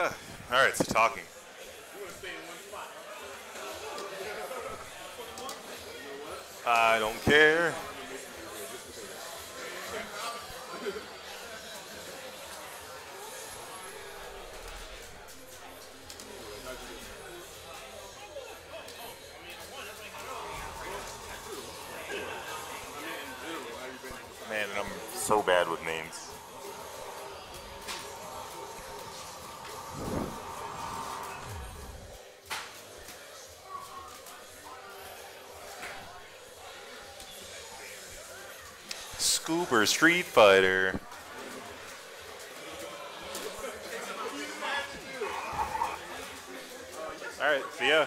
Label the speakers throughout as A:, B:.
A: All right, so talking. I don't care. Man, I'm so bad with names. Scooper Street Fighter. All right, see ya.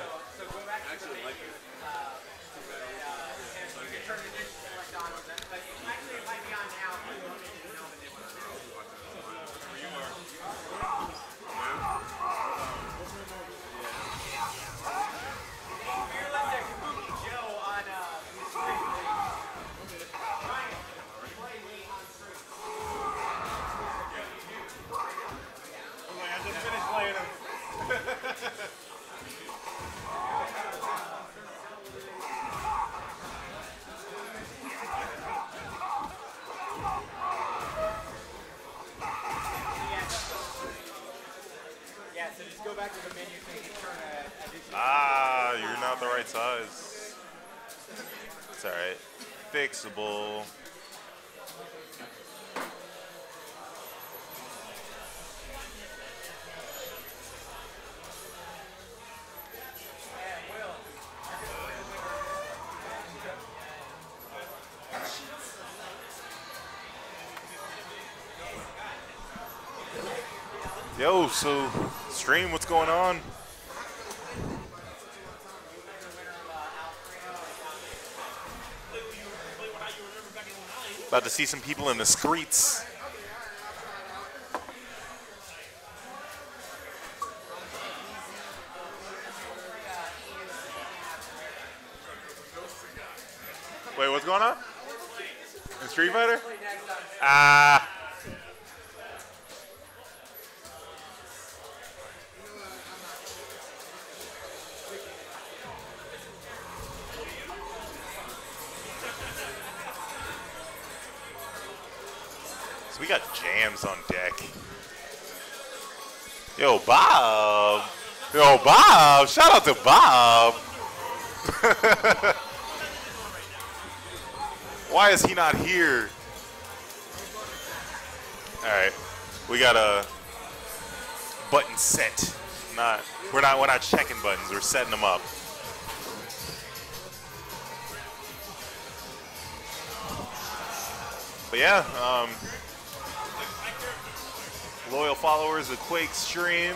B: So
A: stream, what's going on? About to see some people in the streets. On deck. Yo, Bob. Yo, Bob. Shout out to Bob. Why is he not here? All right, we got a button set. Not we're not we're not checking buttons. We're setting them up. But yeah, um, loyal followers of Quake stream.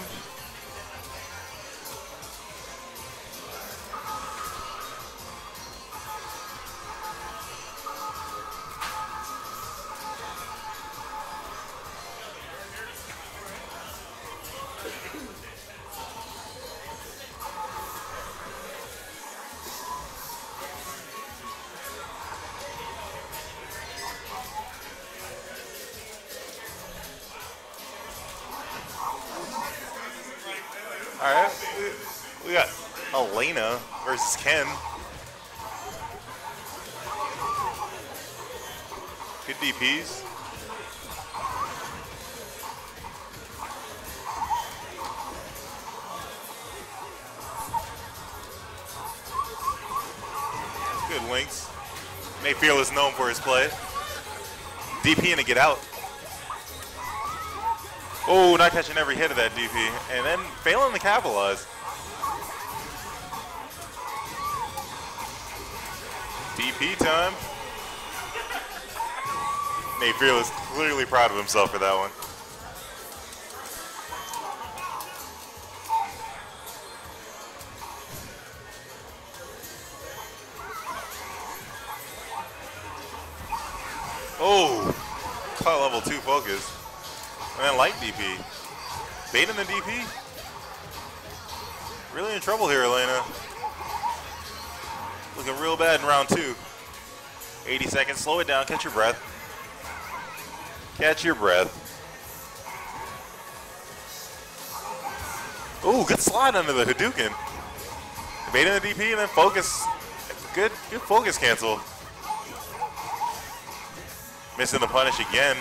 A: Got Elena versus Ken. Good DPs. Good links. Mayfield is known for his play. DP and a get out. Oh, not catching every hit of that DP. And then failing to capitalize. DP time. Nate Fearless clearly proud of himself for that one. Oh, caught level two focus. And then light DP. Baiting the DP. Really in trouble here, Elena. Looking real bad in round two. 80 seconds, slow it down, catch your breath. Catch your breath. Ooh, good slide under the Hadouken. Evading the DP and then focus. Good, good focus cancel. Missing the punish again.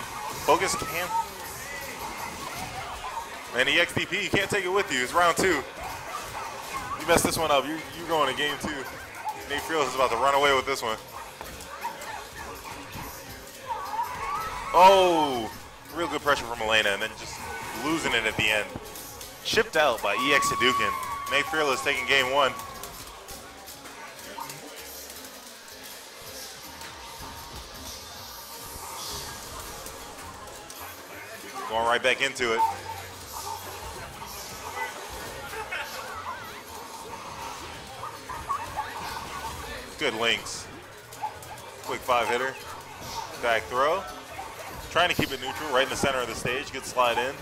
A: Focus can. And the XDP, you can't take it with you. It's round two. You mess this one up, you're, you're going to game two. Nate is about to run away with this one. Oh, real good pressure from Elena, and then just losing it at the end. Shipped out by EX Hadouken. Nate Fearless taking game one. Going right back into it. Good links. Quick five hitter. Back throw. Trying to keep it neutral, right in the center of the stage. Good slide in.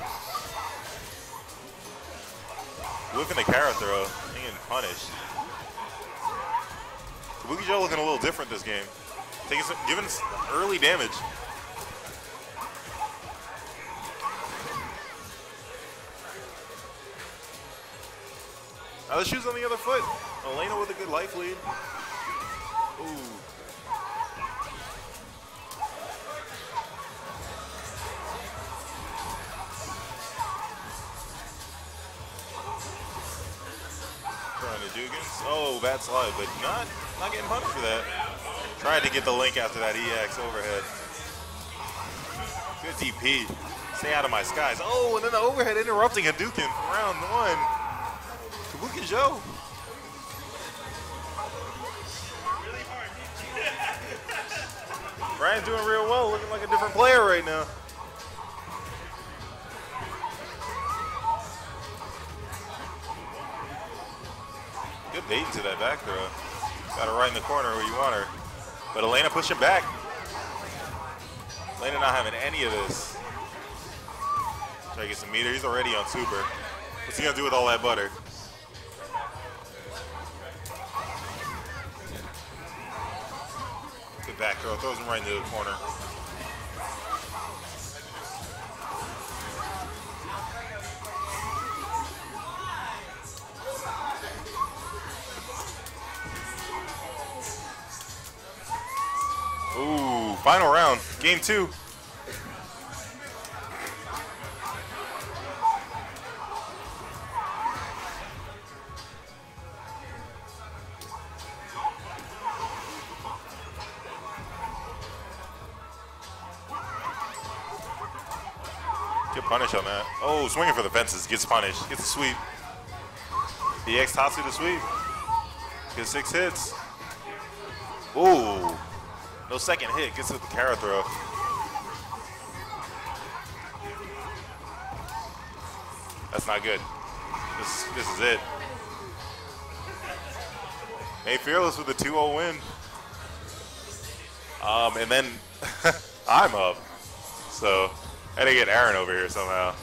A: Whipping the Kara throw. Being punished. Kabuki Joe looking a little different this game. Taking some, giving us early damage. Now the shoe's on the other foot. Elena with a good life lead. Oh, bad slide, but not not getting punished for that. Tried to get the link after that EX overhead. Good DP. Stay out of my skies. Oh, and then the overhead interrupting Hadouken round one. Kabuki Joe. Brian's doing real well, looking like a different player right now. Good bait into that back throw. Got her right in the corner where you want her. But Elena pushing back. Elena not having any of this. Try to get some meter. He's already on super. What's he gonna do with all that butter? Back throw. Throws him right into the corner. Ooh, final round, game two. Oh, swinging for the fences, gets punished, gets a sweep. The X Tatsu to sweep. Gets six hits. Ooh. No second hit, gets with the Kara throw. That's not good. This, this is it. Hey, Fearless with a 2-0 win. Um, and then I'm up. So, I had to get Aaron over here somehow.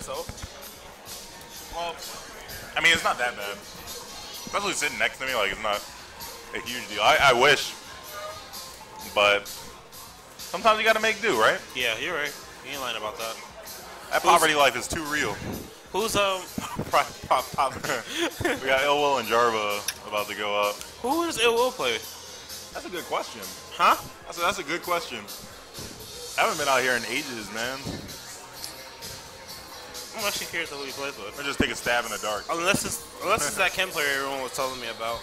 C: Myself.
A: Well, I mean, it's not that bad. Especially sitting next to me, like, it's not a huge deal. I, I wish. But sometimes you gotta make do, right?
C: Yeah, you're right. You ain't lying about that.
A: That poverty life is too real.
C: Who's um? Pro- pro- pro-
A: we got Ill Will and Jarva about to go up.
C: who does Ill Will play?
A: That's a good question.
C: Huh?
A: That's a, that's a good question. I haven't been out here in ages, man.
C: I'm actually curious who he plays with.
A: Or just take a stab in the dark.
C: Unless it's unless it's that Ken player everyone was telling me about.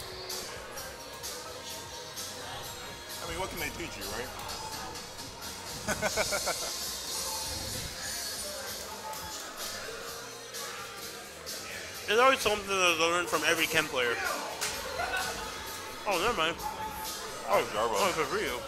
A: I mean, what can they teach you, right?
C: There's always something to learn from every Ken player. Oh, never mind.
A: Oh, Jarva.
C: Oh, for you.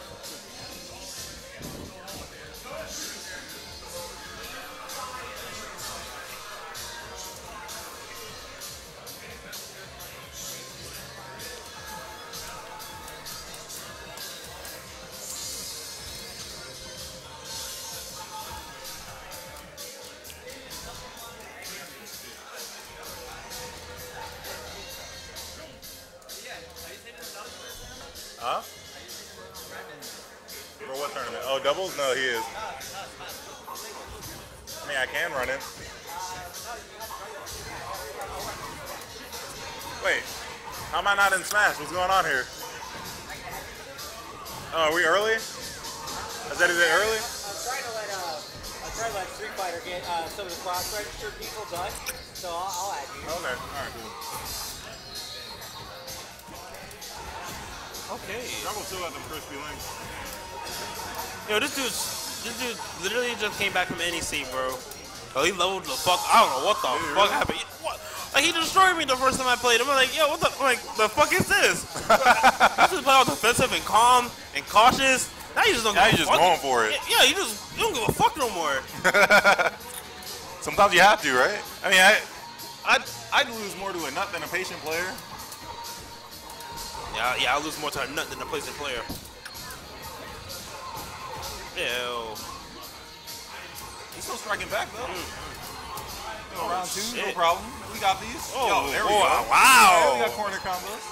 A: What's going on here? Oh, are we early? Is that is it early?
B: I'm trying to let uh, I'm trying to let Street Fighter get uh, some of the cross-registered people done, so I'll, I'll add you.
A: Okay, all right, cool.
C: Okay.
A: Jungle still got them crispy links.
C: Yo, this dude's this dude literally just came back from NEC, bro. Oh, he leveled the fuck. I don't know what the
A: Dude,
C: fuck
A: really?
C: happened. What? Like he destroyed me the first time I played him. I'm like, yo, what the like the fuck is this? I just play all defensive and calm and cautious. Now you just don't.
A: Now
C: give
A: you
C: a
A: just
C: fuck.
A: going for it.
C: Yeah, you just you don't give a fuck no more.
A: Sometimes you have to, right? I mean, I, I'd, I'd lose more to a nut than a patient player.
C: Yeah, yeah, I lose more to a nut than a patient player. Ew.
A: He's still striking back though. Mm-hmm. Yo, round two, no problem. We got these.
C: Oh,
A: Yo, there we
C: boy,
A: go.
C: wow.
A: Yeah, we got corner combos.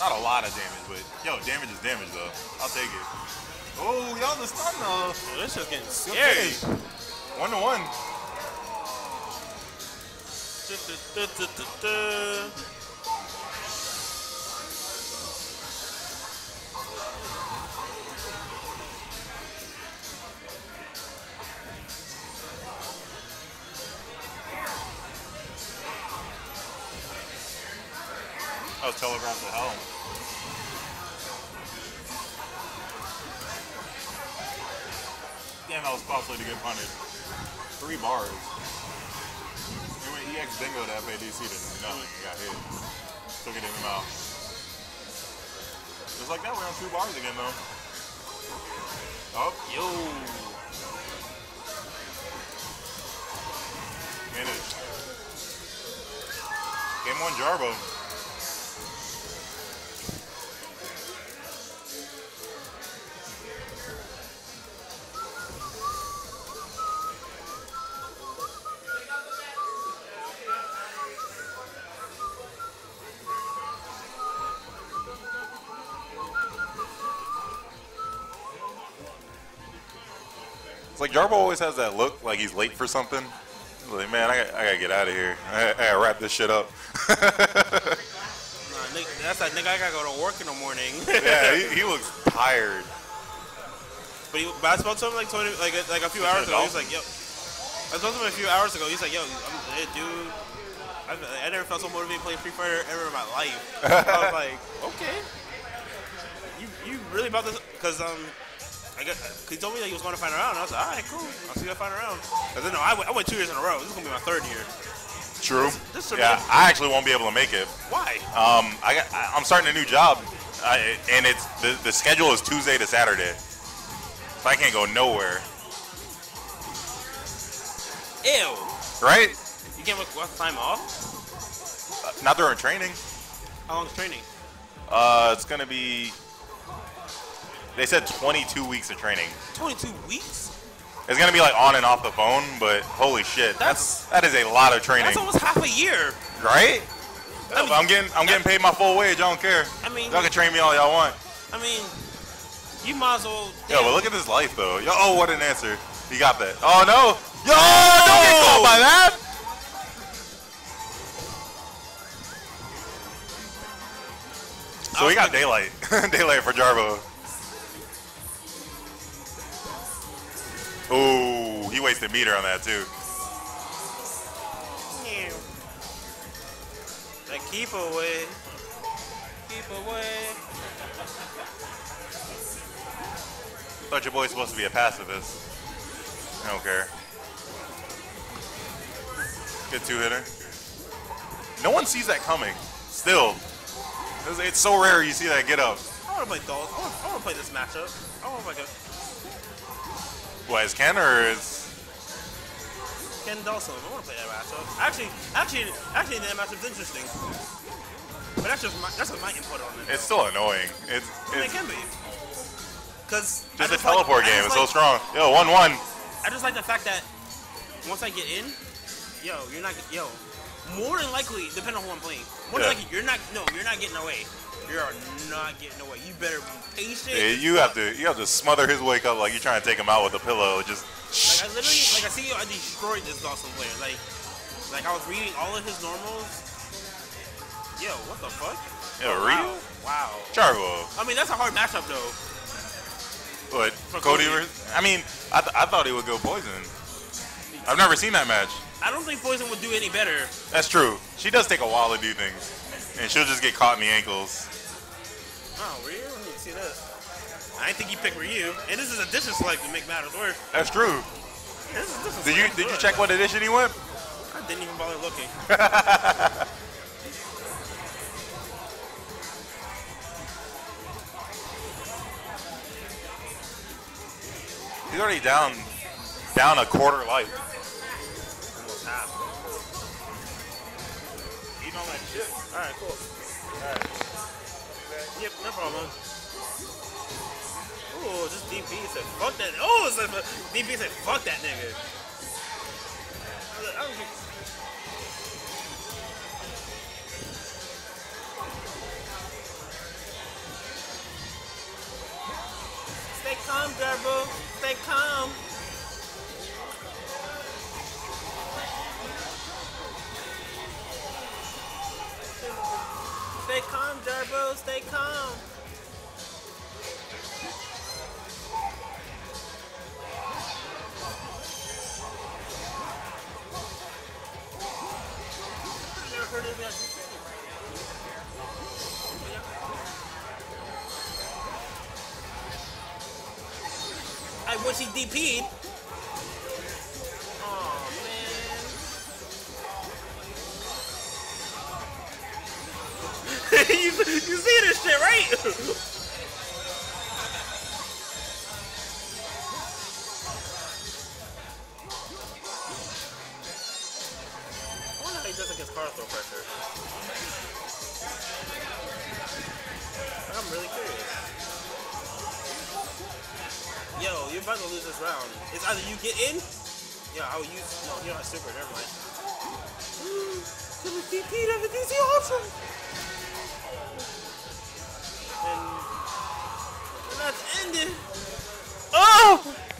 A: Not a lot of damage, but yo, damage is damage though. I'll take it. Oh, y'all the stun though.
C: Yo, this is getting
A: Good
C: scary.
A: One to one. Oh, was telegraphed to hell. Damn, that was costly to get punted. Three bars. We went EX bingo to FADC to nothing. He got hit. Took it in the mouth. Just like that, we're on two bars again though. Oh,
C: Yo.
A: managed. Game one, Jarbo. Jarbo always has that look like he's late for something. He's like, man, I I gotta get out of here. I, I gotta wrap this shit up.
C: Nah, nigga, that's that nigga. I gotta go to work in the morning.
A: yeah, he, he looks tired.
C: But, he, but I spoke to him like 20, like like a few hours ago. He was like, yo. I spoke to him a few hours ago. He's like, yo, I'm, dude. I, I never felt so motivated playing Free Fire ever in my life. I was like, okay. You you really about this? Cause um. I got, cause he told me that he was going to Final Round. I was like, all right, cool. I'll see you Final Round. Cause then, no, I went, I went two years in a row. This is gonna be my third year.
A: True.
C: this should
A: yeah, I actually won't be able to make it.
C: Why?
A: Um, I got, I- I'm starting a new job, I, and it's the, the schedule is Tuesday to Saturday. So I can't go nowhere,
C: Ew.
A: right?
C: You can't work work time off?
A: Uh, Not during training.
C: How long's training?
A: Uh, it's gonna be. They said 22 weeks of training.
C: 22 weeks?
A: It's gonna be like on and off the phone, but holy shit, that's that is a lot of training,
C: That's almost half a year.
A: right?
C: I mean,
A: I'm getting I'm getting paid my full wage. I don't care.
C: I mean-
A: y'all can train me all y'all want.
C: I mean, you might as well.
A: Yo, but look at this life though. Yo, oh, what an answer. He got that. Oh no. Yo, don't get caught by that. So we got daylight. daylight for Jarbo. Ooh, he wasted meter on that too.
C: Meow. Like, keep away. Keep away.
A: Thought your boy's supposed to be a pacifist. I don't care. Good two hitter. No one sees that coming. Still. It's, it's so rare you see that get up.
C: I want to play Dolls. I want, I want to play this matchup. I want to play
A: What, is Ken or is.
C: Ken Dawson. I want to play that matchup. Actually, actually, actually, that matchup's interesting. But that's just my, that's just my input on it.
A: It's still annoying. It's,
C: I mean, it can be. Cause
A: just a teleport
C: I
A: game. It's so strong. Yo, 1 1.
C: I just like the fact that once I get in, yo, you're not, yo, more than likely, depending on who I'm playing, more
A: Yeah.
C: than likely, you're not, no, you're not getting away. You're not getting away. You better be patient.
A: Yeah, you have to you have to smother his wake up like you're trying to take him out with a pillow. Just
C: Like I literally, like I see, I destroyed this Dawson player. Like, like I was reading all of his normals. Yo, what the fuck?
A: Yo,
C: wow.
A: Ryu?
C: Wow.
A: Charbo.
C: I mean, that's a hard matchup though.
A: What?
C: For
A: Cody?
C: Cody.
A: I mean, I, th- I thought he would go poison. I've never seen that match.
C: I don't think Poison would do any better.
A: That's true. She does take a while to do things, and she'll just get caught in the ankles.
C: Oh, Ryu? Let me see this. I didn't think he picked Ryu. And this is edition select to make matters worse.
A: That's true.
C: This is, this is
A: Did you did you check what edition he went?
C: I didn't even bother looking.
A: He's already down down a quarter life.
C: Almost half.
A: Eating all that shit.
C: Alright, cool. Alright. Yep, no problem. Ooh, this DP said fuck that. Oh, said, DP said fuck that nigga. Uh, Was- Stay calm, Garbo. Stay calm. Stay calm, Jarbo. Stay calm. I wish he DP'd. you, you see this shit, right? I'm really curious. Yo, you're about to lose this round. It's either you get in. Yeah, I will use. No, you're not super. Never mind. That DC awesome. And, that's ended. Oh!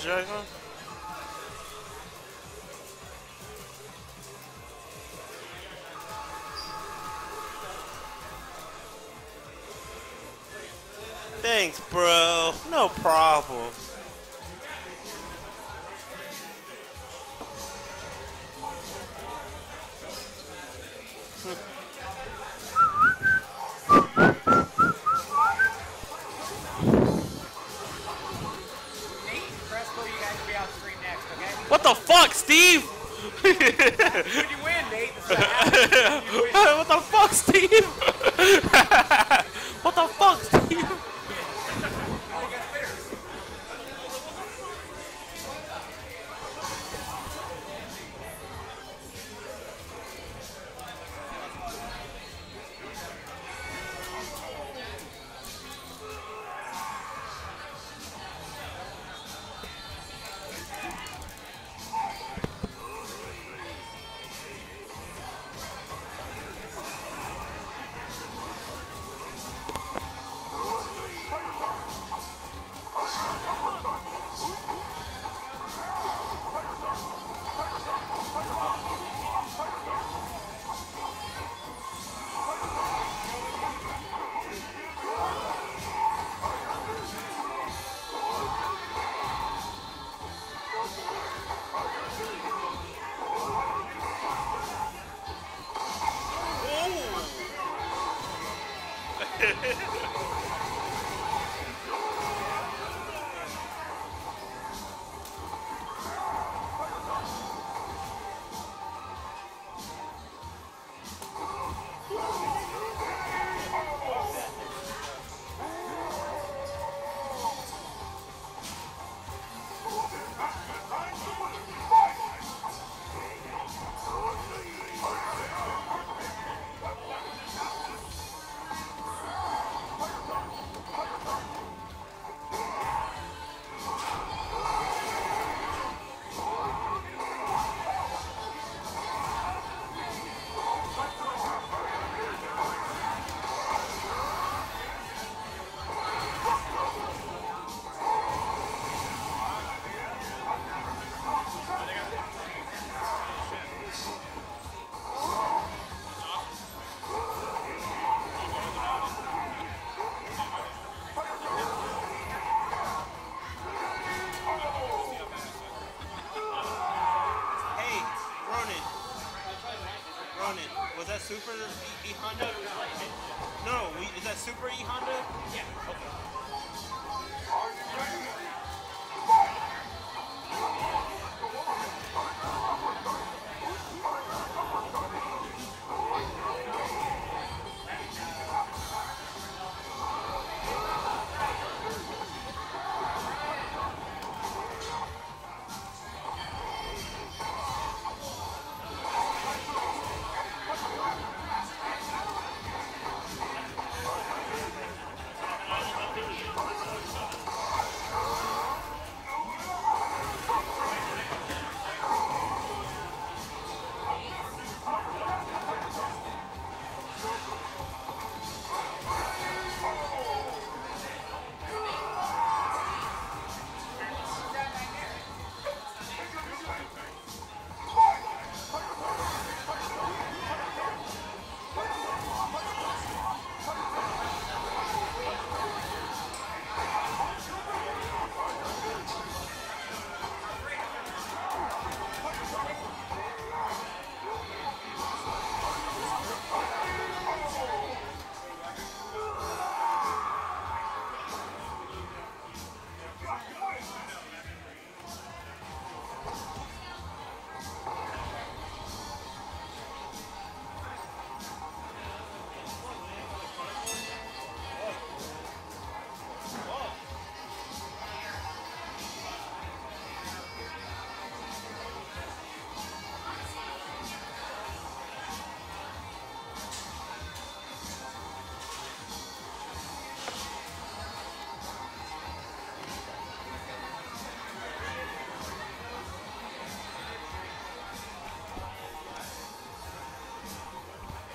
C: What you guys on?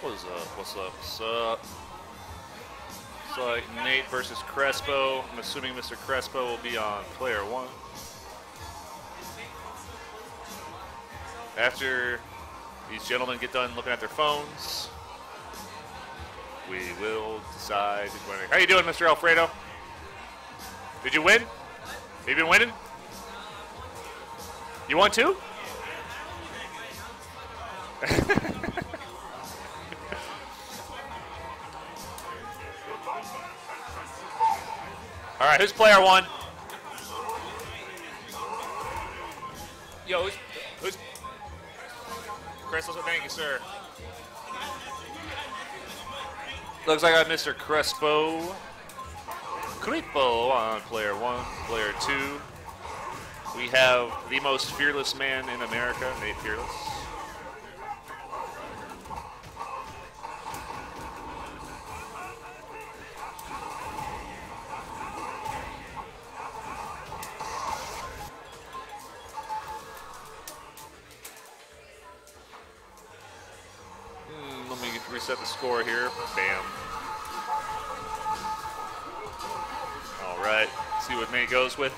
D: What's up? Uh, what's up? What's up? So like Nate versus Crespo. I'm assuming Mr. Crespo will be on player one. After these gentlemen get done looking at their phones, we will decide. How you doing, Mr. Alfredo? Did you win? Have you been winning? You won too? Who's player one? Yo, who's, who's Chris? Thank you, sir. Looks like I got Mr. Crespo. Crespo on player one, player two. We have the most fearless man in America, Nate Fearless.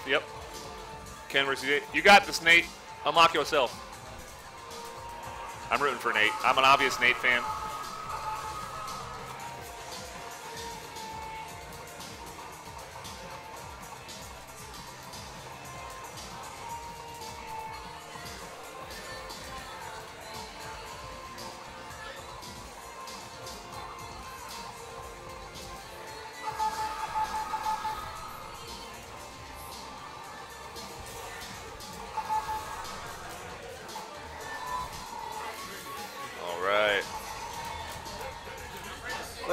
D: Yep. Ken versus Nate. You got this, Nate. Unlock yourself. I'm rooting for Nate. I'm an obvious Nate fan.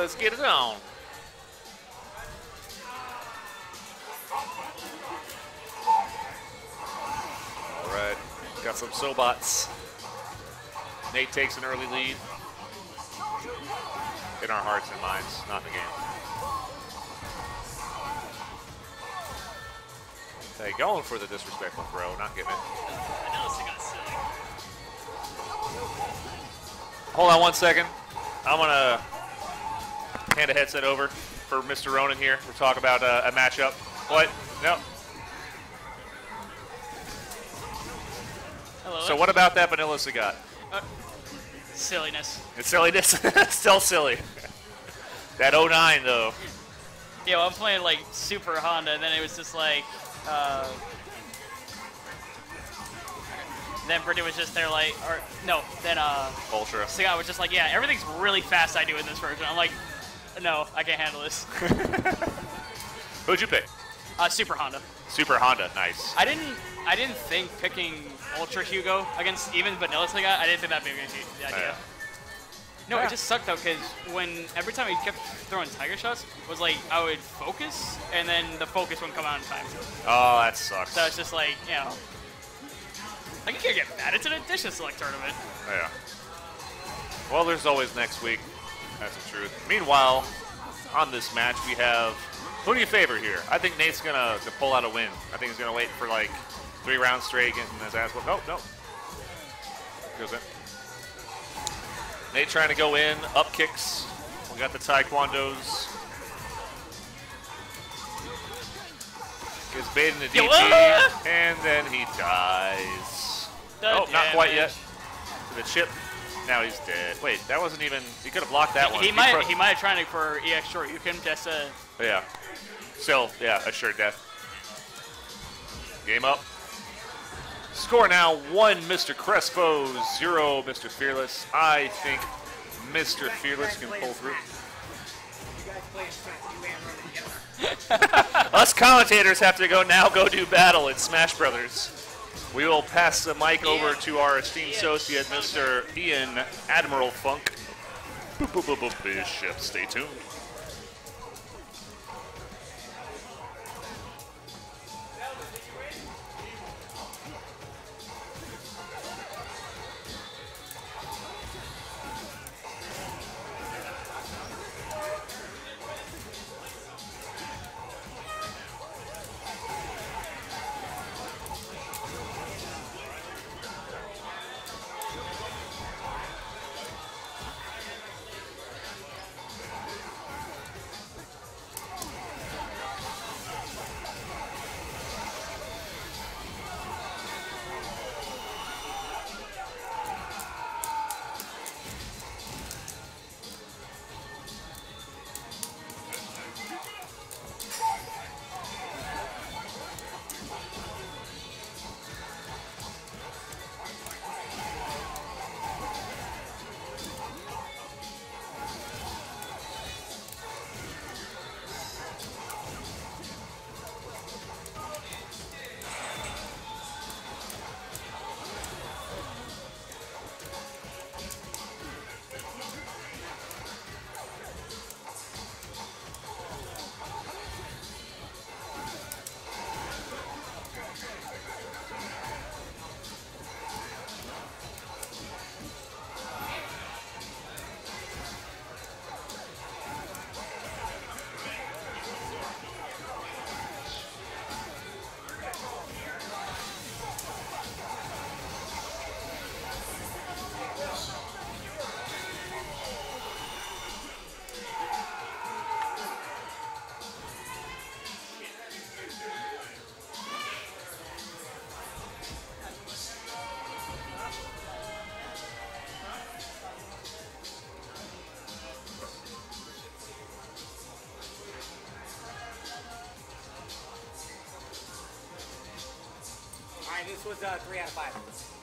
D: Let's get it on. All right. Got some Sobots. Nate takes an early lead. In our hearts and minds, not in the game. Hey, going for the disrespectful throw, not giving it. Hold on one second. I'm gonna hand a headset over for Mr. Ronan here. We'll talk about uh, a matchup. What? No.
E: Hello.
D: So what about that vanilla cigar?
E: Silliness.
D: It's silliness. Still silly. that 09 though.
E: Yeah, well, I'm playing like Super Honda, and then it was just like, uh, then Brittany was just there like, or no, then uh,
D: Ultra.
E: Sagat was just like, yeah, everything's really fast I do in this version. I'm like, no, I can't handle this.
D: Who'd you pick?
E: Uh, Super Honda.
D: Super Honda. Nice.
E: I didn't, I didn't think picking Ultra Hugo against even Vanilla Sagat, I didn't think that'd be a good idea.
D: Yeah.
E: No,
D: Yeah.
E: it just sucked though, because when every time he kept throwing tiger shots, was like I would focus, and then the focus wouldn't come out in time.
D: Oh, that sucks.
E: So it's just like, you know, like you can't get mad. It's an edition select tournament.
D: Yeah. Well, there's always next week. That's the truth. Meanwhile, on this match, we have. Who do you favor here? I think Nate's gonna to pull out a win. I think he's gonna wait for like three rounds straight, getting his ass whooped. No, no. Goes in. Nate trying to go in, up kicks. We got the taekwondos. Gets baited in the
E: Yo,
D: DT,
E: ah!
D: and then he dies. Oh, not quite yet. To the chip. Now he's dead. Wait, that wasn't even. He could have blocked that one.
E: He might,
D: crushed-
E: he might have tried it for EX short. You can just uh,
D: Yeah. Still, yeah, assured death. Game up. Score now one, Mr. Crespo, zero, Mr. Fearless. I think Mr. Fearless can pull through.
B: You guys play in Smash, you and Ronan together.
D: Us commentators have to go now go do battle in Smash Brothers. We will pass the mic over to our esteemed associate, Mr. Ian Admiral Funk. Bishop, stay tuned.
B: This was a three out of five.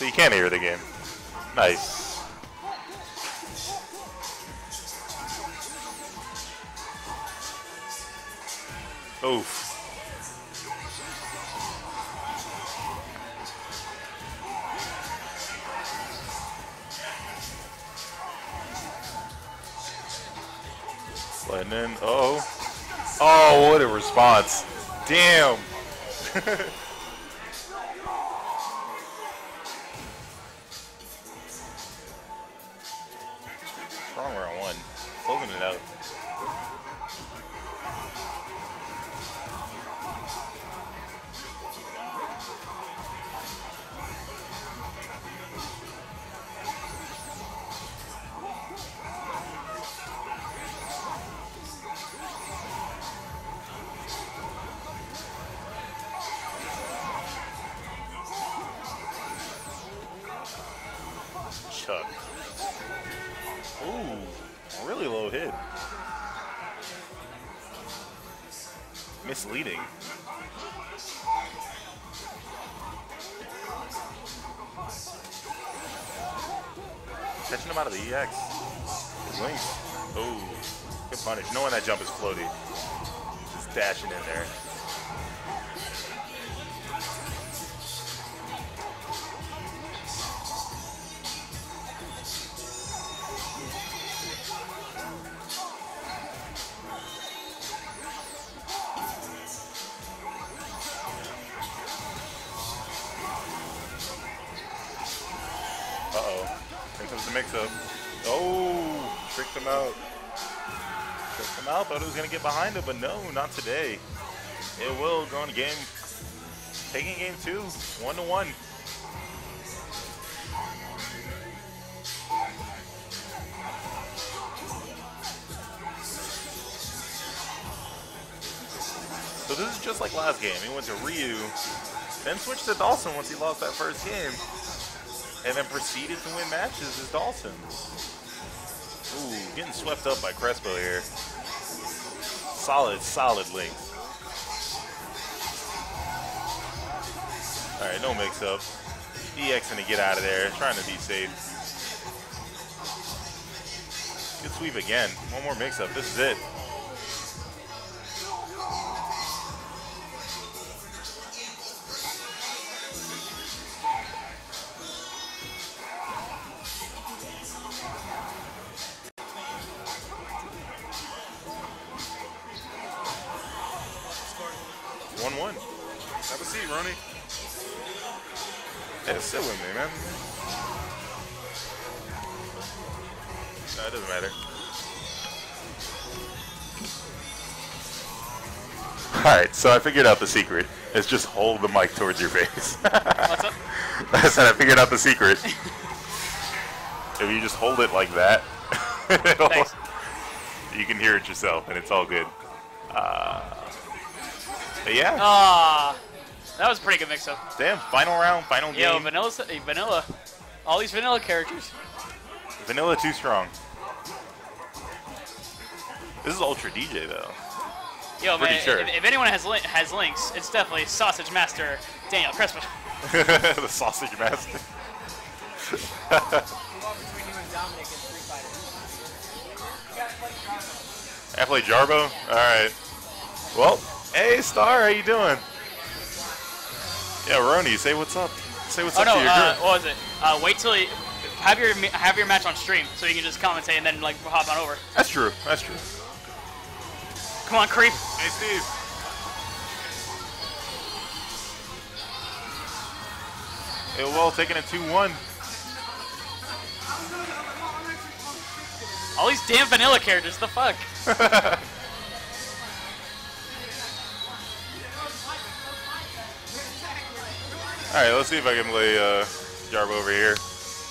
A: So you can't hear the game. Nice. Oof. Sliding in. Oh. Oh, what a response. Damn. no, not today. It will go into game, taking game two, one to one. So this is just like last game. He went to Ryu, then switched to Dawson once he lost that first game and then proceeded to win matches as Dawson. Ooh, getting swept up by Crespo here. Solid, solid links. All right, no mix-up. EX to get out of there, trying to be safe. Good sweep again. One more mix-up. This is it. So I figured out the secret. It's just hold the mic towards your face.
E: What's up?
A: I said I figured out the secret. if you just hold it like that, you can hear it yourself, and it's all good. Uh, but yeah,
E: Ah, that was a pretty good mix-up.
A: damn, final round, final
E: Yo,
A: game.
E: vanilla, vanilla, all these vanilla characters.
A: Vanilla too strong. This is Ultra DJ though.
E: Yo,
A: Pretty
E: man,
A: sure.
E: if, if anyone has li- has links, it's definitely Sausage Master Daniel Crespo.
A: the sausage master.
B: Between you and Dominic in Street Fighter.
A: I play Jarbo. All right. Well, hey Star, how you doing? Yeah, Roni, say what's up. Say what's
E: Oh
A: up
E: no,
A: to your
E: uh,
A: girl.
E: what was it? Uh, wait till you have your have your match on stream, so you can just commentate and then like hop on over.
A: That's true. That's true.
E: Come on, creep.
A: Hey Steve. Hey, well, taking a 2-1.
E: All these damn vanilla characters. The fuck?
A: All right, let's see if I can lay uh, Jarbo over here,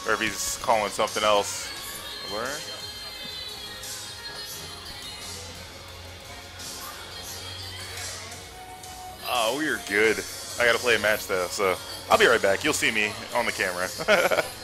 A: or if he's calling something else. Where? Oh, we are good. I gotta play a match though, so I'll be right back. You'll see me on the camera.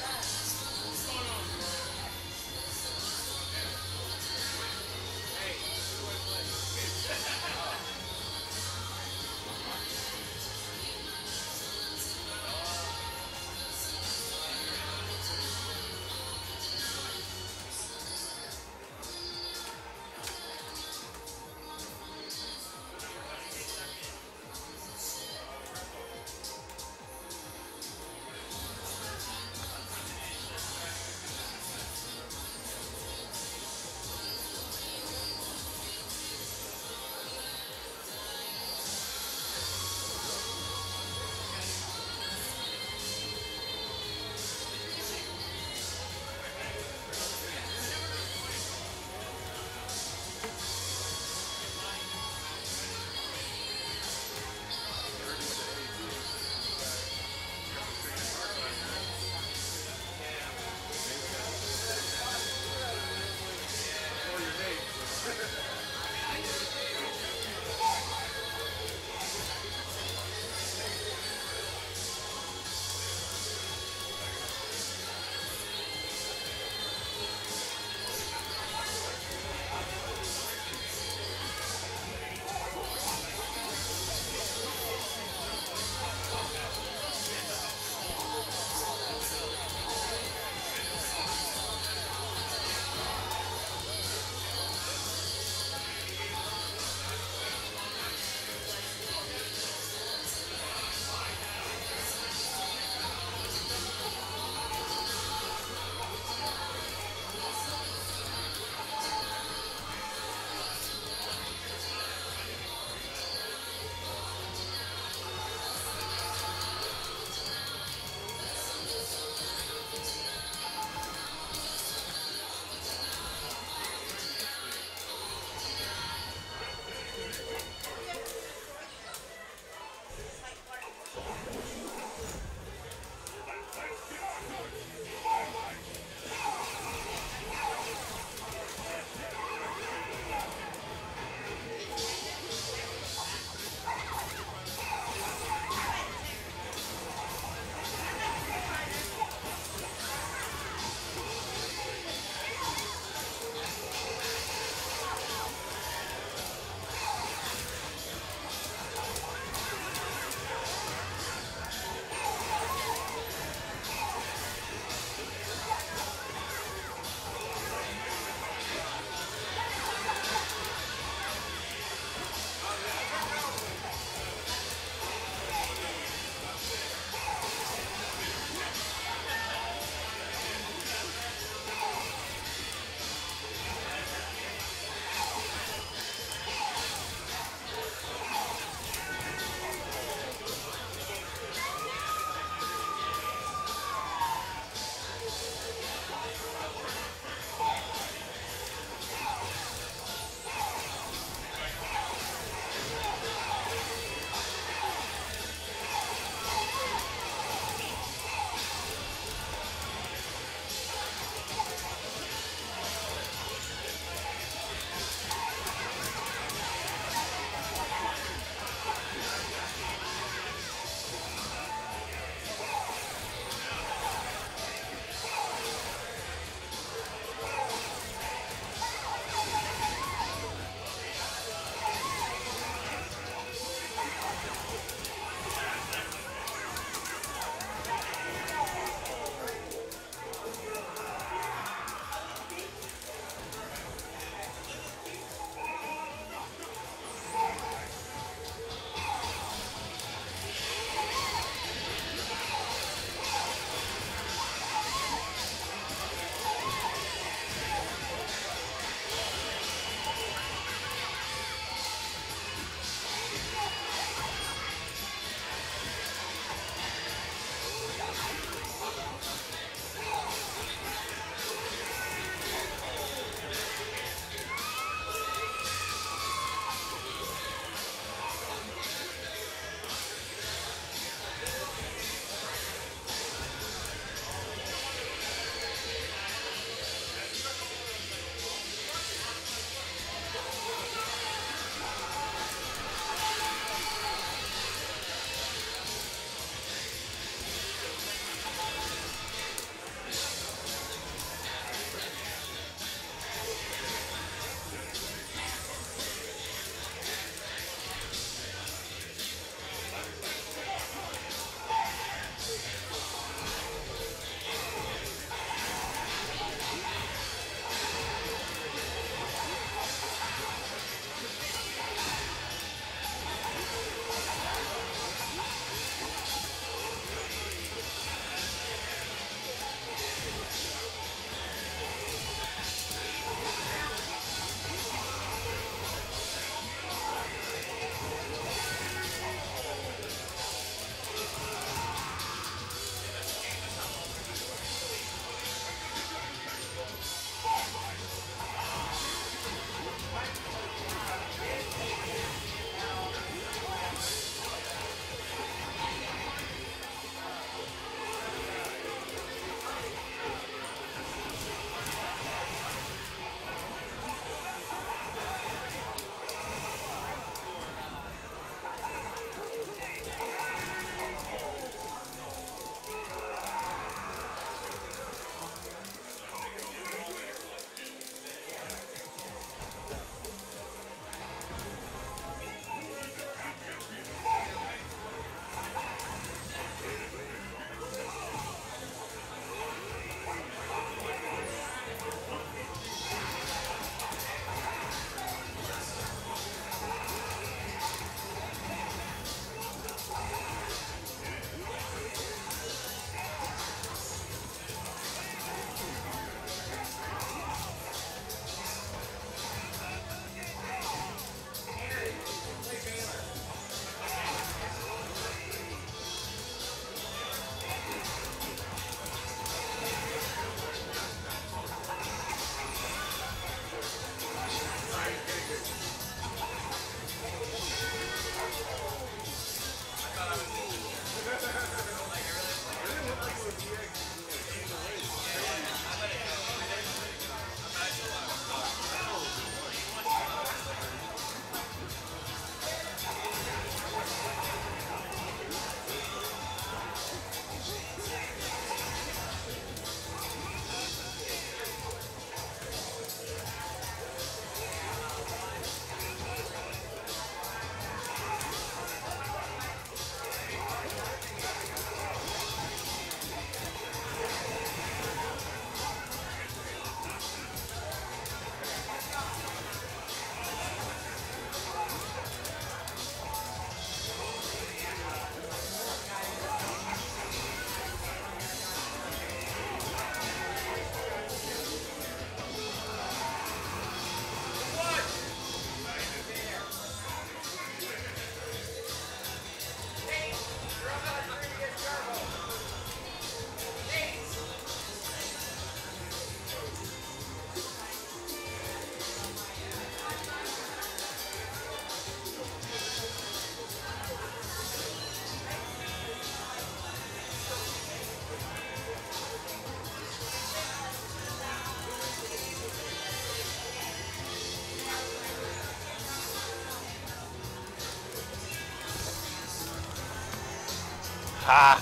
A: Ha!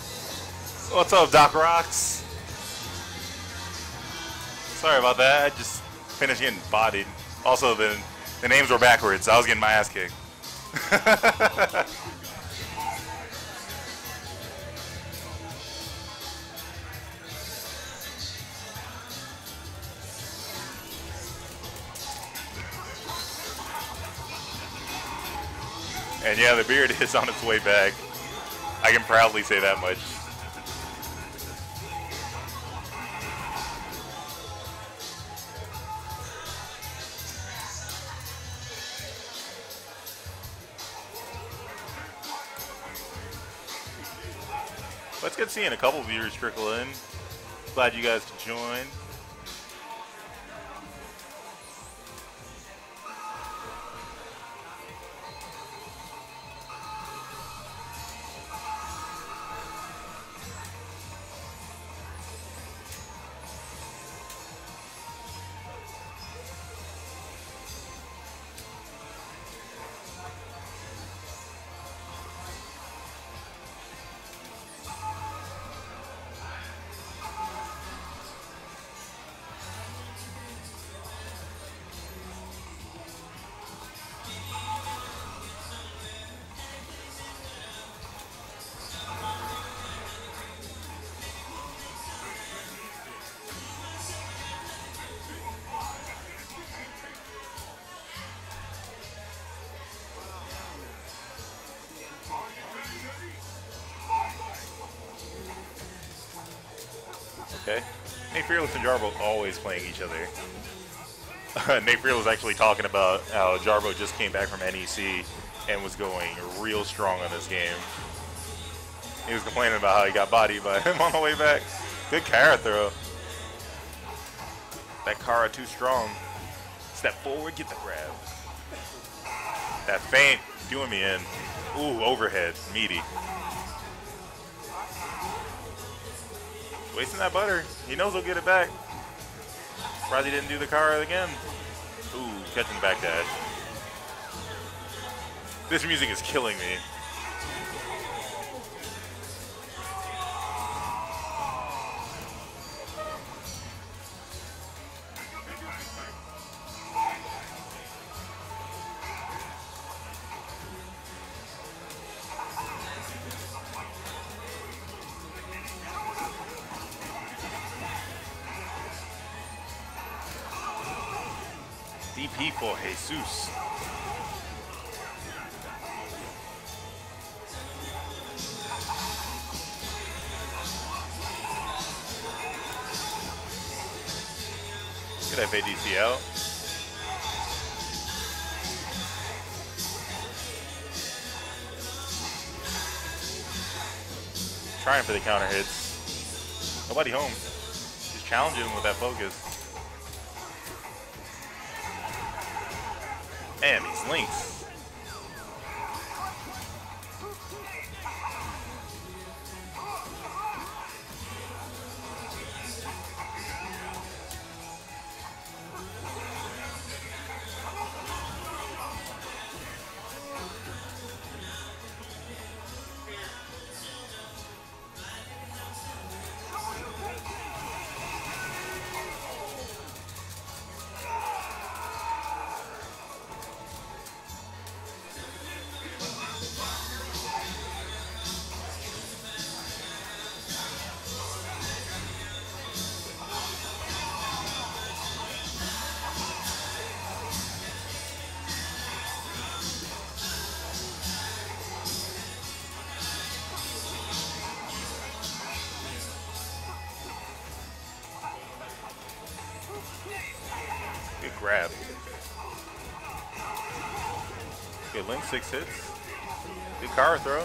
A: What's up, Doc Rocks? Sorry about that. I just finished getting bodied. Also, the the names were backwards. I was getting my ass kicked. And yeah, the beard is on its way back. I can proudly say that much. It's good seeing a couple viewers trickle in. Glad you guys could join. And Jarbo always playing each other. Nate Fearless was actually talking about how Jarbo just came back from NEC and was going real strong on this game. He was complaining about how he got bodied by him on the way back. Good Kara throw. That Kara too strong. Step forward, get the grab. That feint doing me in. Ooh, overhead, meaty. Wasting that butter. He knows he'll get it back. Surprised he didn't do the car again. Ooh, catching the back dash. This music is killing me. For Jesus. Good FADC out. Trying for the counter hits. Nobody home. Just challenging him with that focus. Six hits. Good car throw.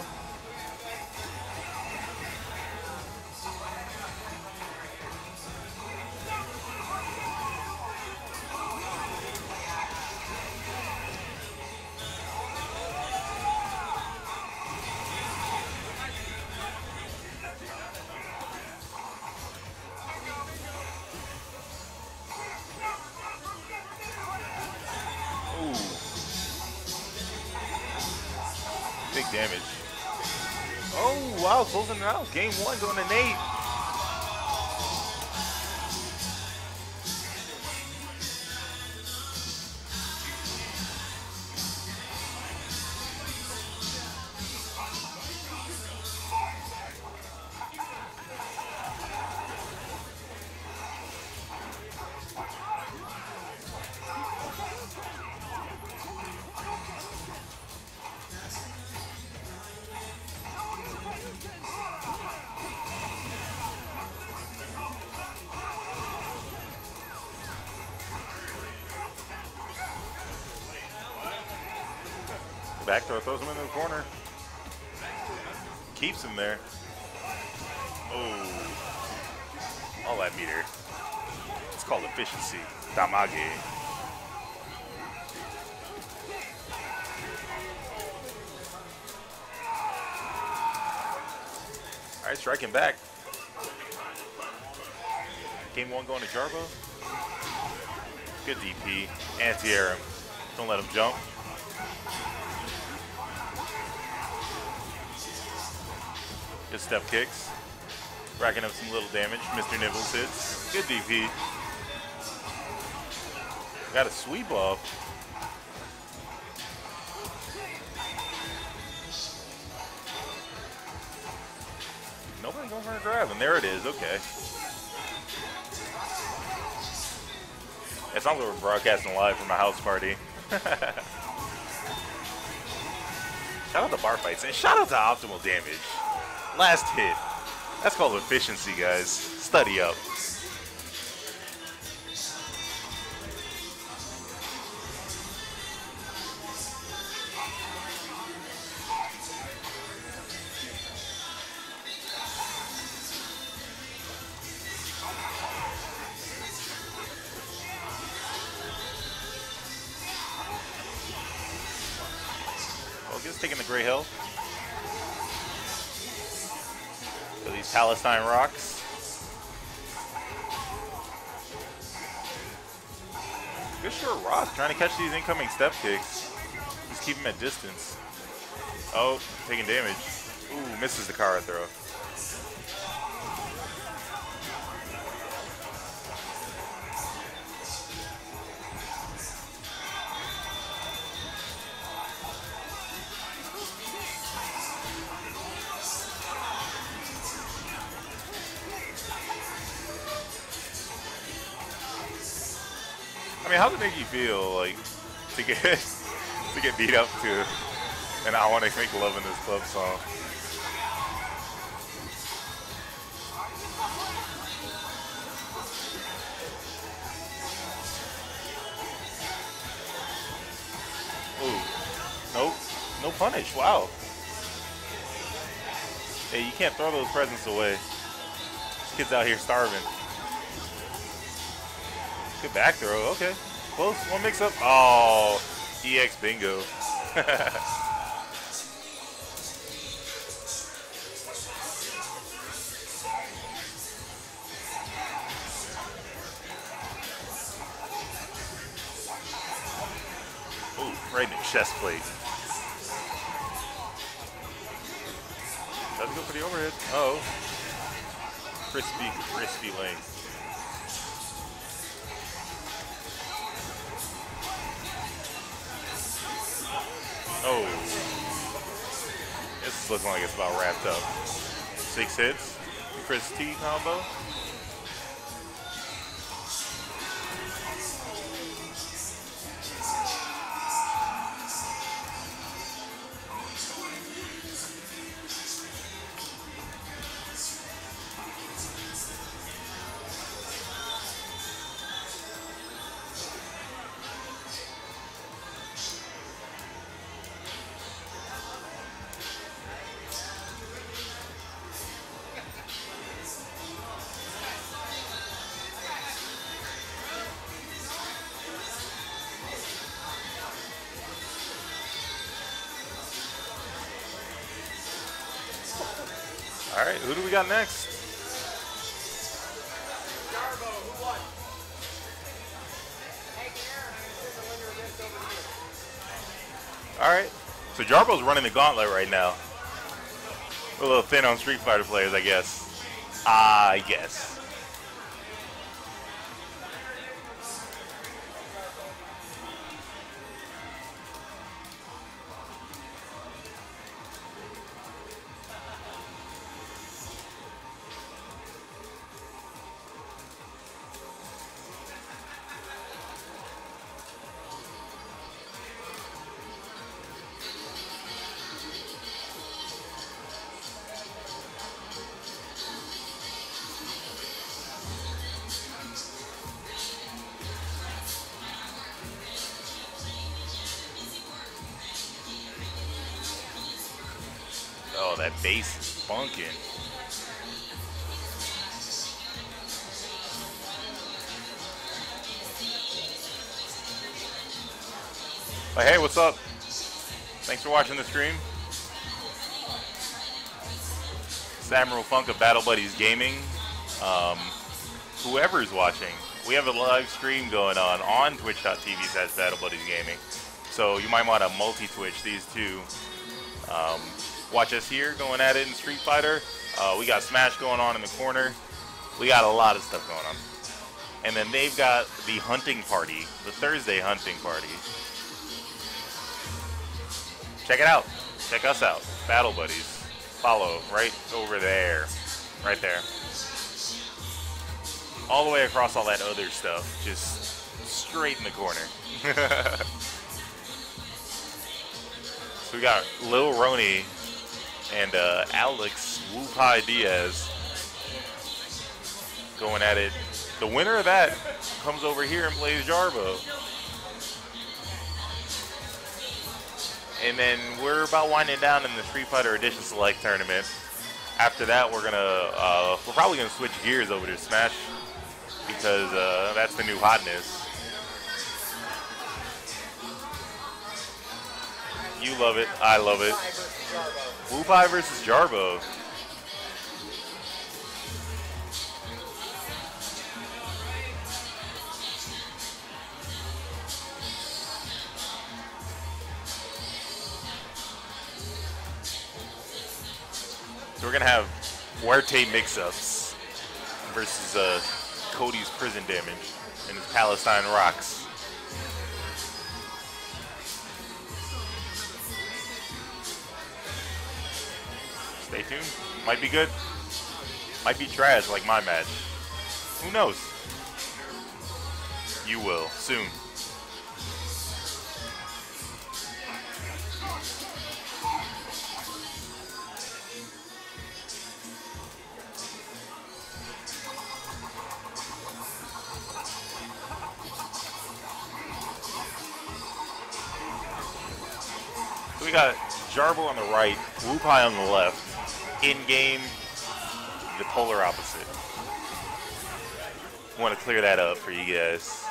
A: Game one going to Nate. Back throw throws him into the corner. Keeps him there. Oh. All that meter. It's called efficiency. Damage. All right, striking back. Game one going to Jarbo. Good DP. Anti-air him. Don't let him jump. Good step kicks. Racking up some little damage. Mr. Nibbles hits. Good DP. Got a sweep off. Nobody going for a grab, and there it is. Okay. It sounds like we're broadcasting live from a house party. shout out to bar fights and shout out to optimal damage. Last hit. That's called efficiency, guys. Study up. Palestine rocks. Good short rock, trying to catch these incoming step kicks. Just keep him at distance. Oh, taking damage. Ooh, misses the Kara throw. Feel like to get to get beat up to and I want to make love in this club song? Ooh, nope, no punish. Wow. Hey, you can't throw those presents away. This kid's out here starving. Good back throw. Okay. Close. One mix up. Oh, EX bingo. Ooh, right in the chest plate. Doesn't go for the overhead. Uh oh. Crispy, crispy length. Looking like it's about wrapped up. Six hits. Chris T combo. Right, who do we got next? All right. So Jarbo's running the gauntlet right now. a little thin on Street Fighter players, I guess. I guess. Stream. Samuel Funk of Battle Buddies Gaming. Um, whoever's watching, we have a live stream going on on twitch.tv slash Battle Buddies Gaming. So you might want to multi-twitch these two. Um, watch us here going at it in Street Fighter. Uh, we got Smash going on in the corner. We got a lot of stuff going on. And then they've got the hunting party, the Thursday hunting party. Check it out. Check us out. Battle Buddies. Follow right over there. Right there. All the way across all that other stuff. Just straight in the corner. so we got Lil Roni and uh, Alex Wupai Diaz going at it. The winner of that comes over here and plays Jarbo. And then we're about winding down in the Street Fighter Edition Select tournament. After that, we're gonna uh, we're probably gonna switch gears over to Smash because uh, that's the new hotness. You love it, I love it. Wupai versus Jarbo. So we're gonna have Fuerte mix-ups versus uh, Cody's prison damage and his Palestine rocks. Stay tuned. Might be good. Might be trash like my match. Who knows? You will soon. We got Jarbo on the right, Wupai on the left. In game, the polar opposite. Want to clear that up for you guys.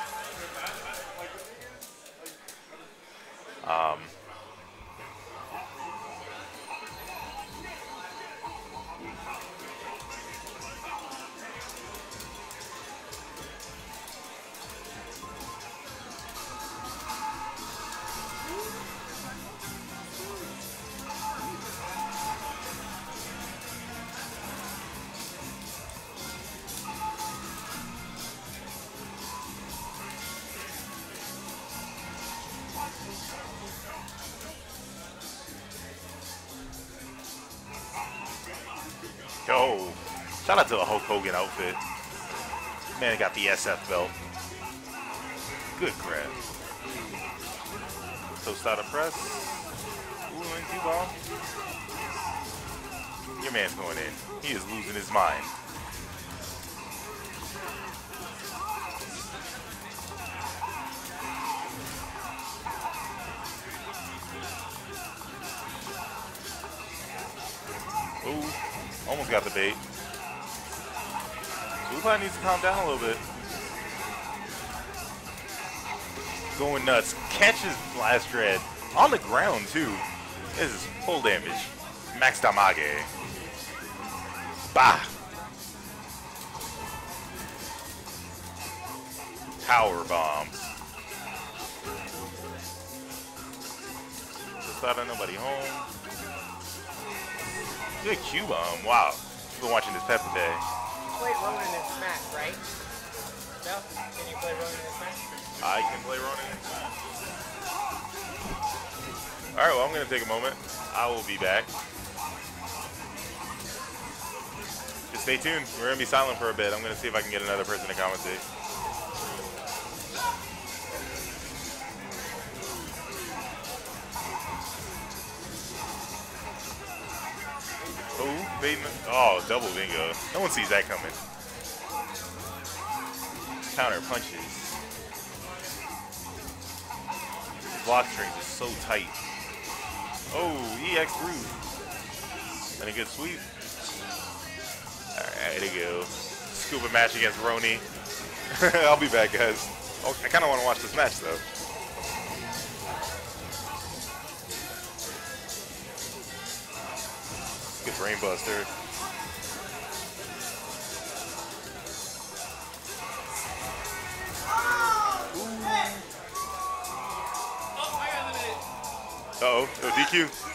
A: Um, Hogan outfit. Man got the SF belt. Good crap. Tostada press. Ooh, and ball. Your man's going in. He is losing his mind. Ooh, almost got the bait. Wupai needs to calm down a little bit. Going nuts. Catches Blast Dread on the ground, too. This is full damage. Max Damage. Bah! Power bombs. Just thought of nobody home. Good Q bomb. Wow. Been watching this Pepper Day.
B: Played Ronan in Smash, right? No? Can you play Ronan in Smash?
A: I can play Ronan. All right, well, I'm going to take a moment. I will be back. Just stay tuned. We're going to be silent for a bit. I'm going to see if I can get another person to commentate. Oh, Oh, double bingo. No one sees that coming. Counter punches. block strings is so tight. Oh, EX Groove. And a good sweep. Alright, there you go. Scuba match against Roni. I'll be back, guys. Oh, I kind of want to watch this match, though. Brainbuster. Uh-oh, uh, oh, DQ.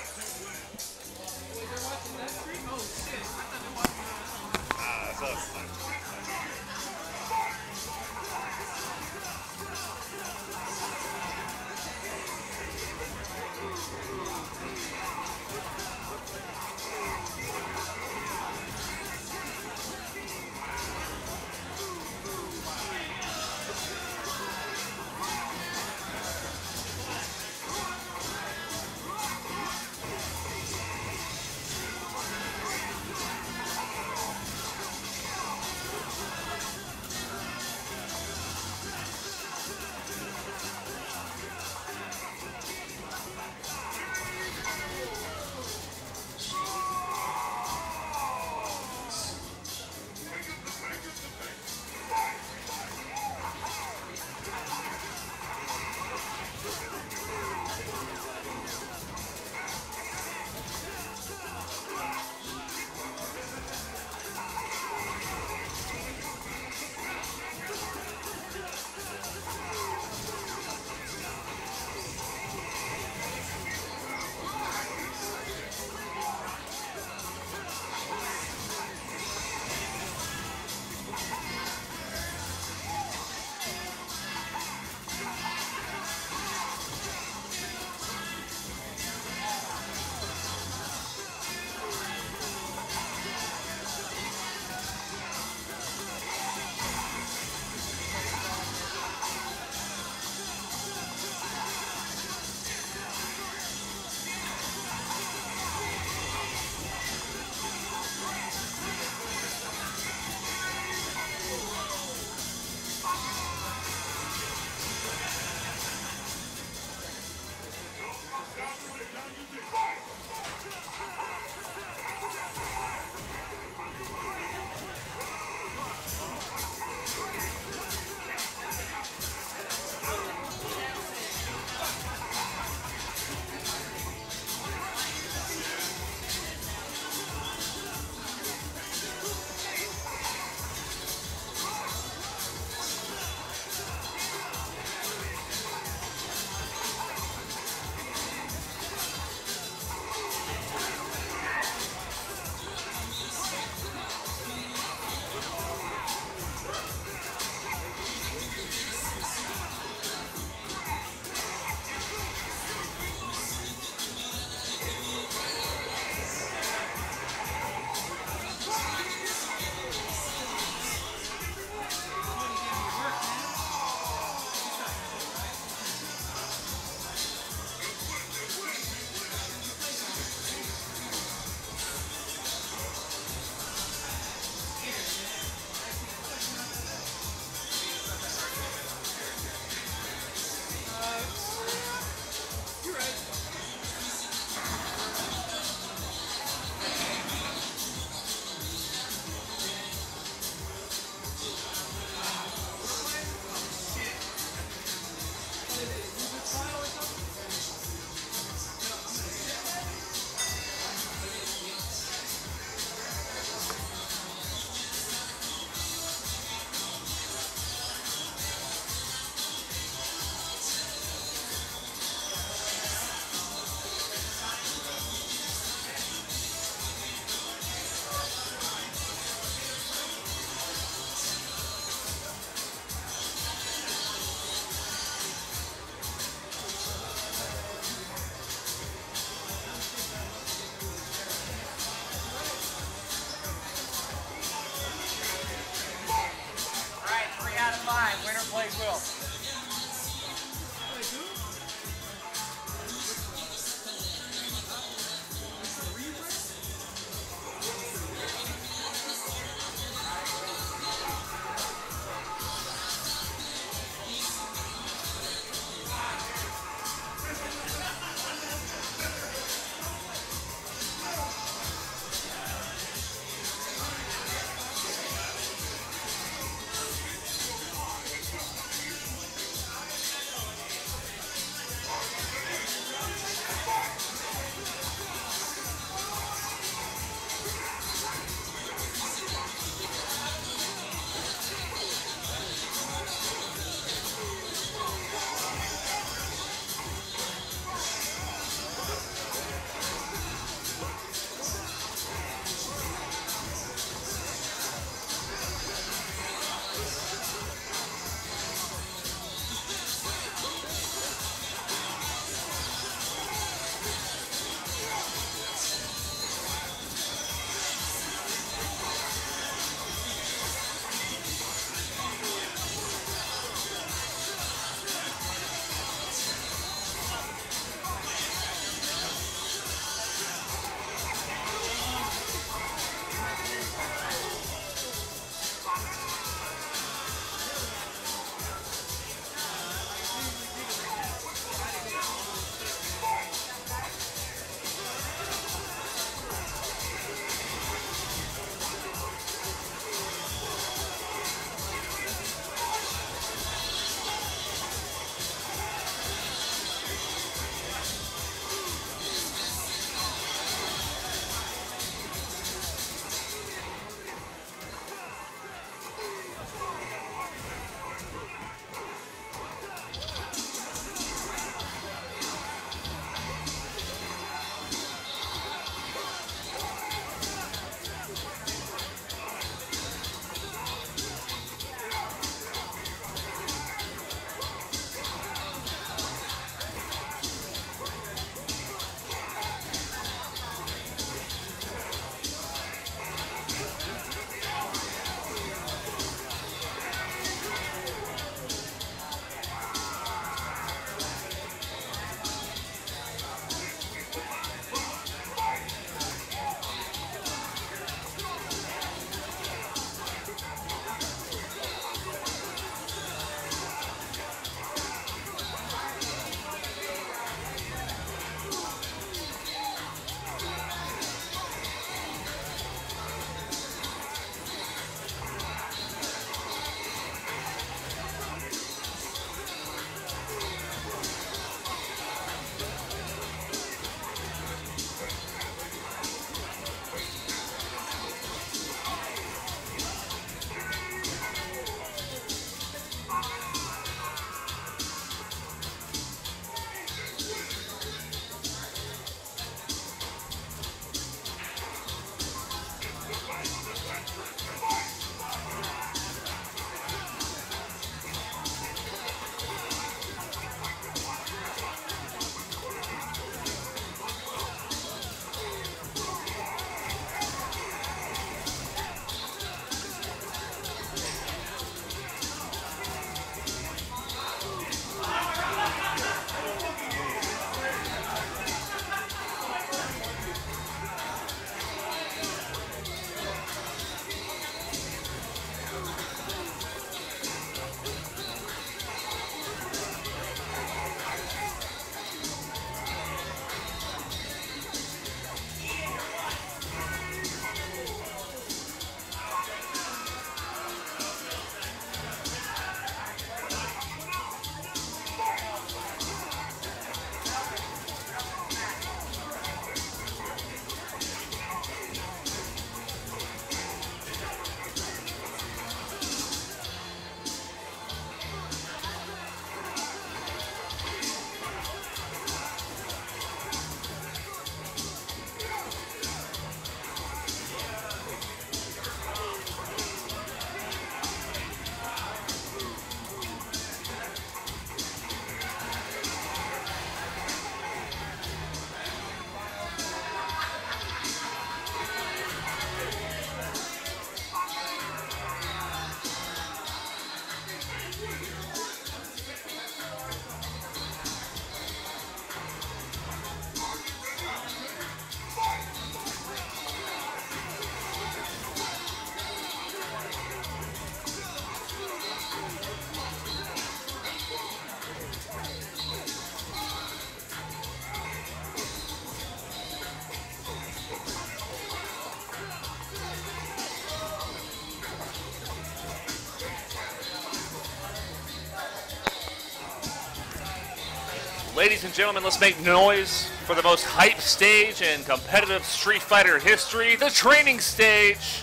D: Ladies and gentlemen, let's make noise for the most hype stage in competitive Street Fighter history, the training stage.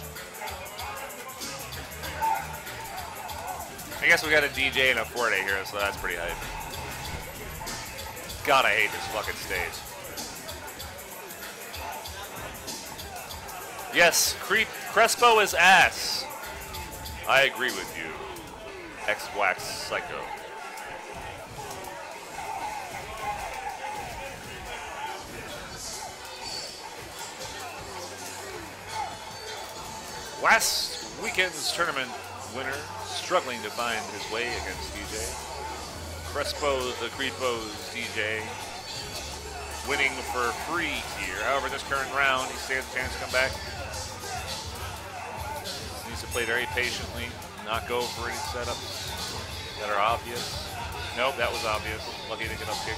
D: I guess we got a DJ and a Fuerte here, so that's pretty hype. God, I hate this fucking stage. Yes, Crespo is ass. I agree with you. Last weekend's tournament winner struggling to find his way against DJ. Crespo, the Creepo's DJ, winning for free here. However, this current round, he stands a chance to come back. He needs to play very patiently, not go for any setups that are obvious. Nope, that was obvious. Lucky to get up kick.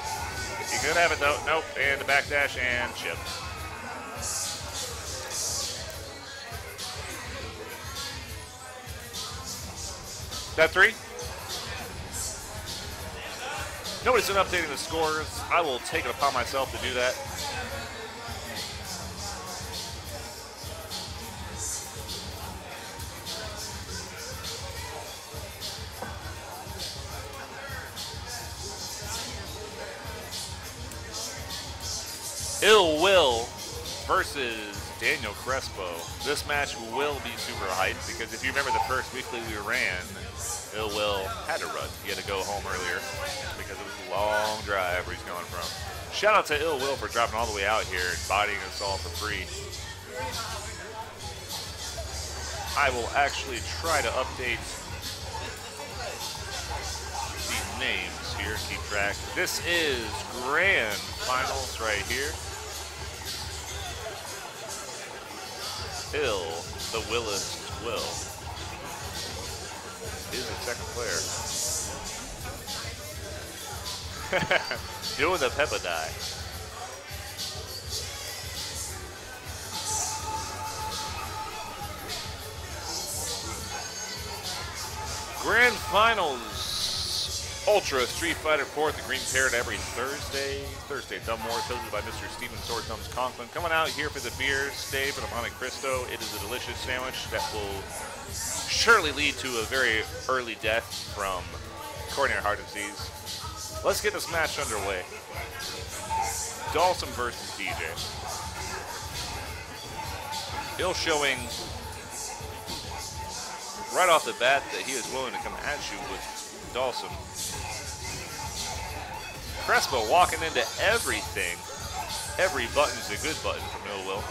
D: He could have it though. Nope, and the backdash and chip. That three? Nobody's been updating the scores. I will take it upon myself to do that. Ill Will versus Daniel Crespo. This match will be super hyped because if you remember the first weekly we ran, Ill Will had to run. He had to go home earlier because it was a long drive where he's going from. Shout out to Ill Will for dropping all the way out here and bodying us all for free. I will actually try to update the names here, keep track. This is grand finals right here. Hill, the Willist Will, is the second player. Doing the Peppa die. Grand Finals Ultra Street Fighter 4 at the Green Parrot every Thursday. Thursday Thumb Wars, hosted by Mr. Steven Sword Thumbs Conklin. Coming out here for the beer stay for the Monte Cristo. It is a delicious sandwich that will surely lead to a very early death from coronary heart disease. Let's get this match underway. Dhalsim versus DJ. Bill showing right off the bat that he is willing to come at you with Dhalsim. Crespo walking into everything. Every button is a good button from Ill Will.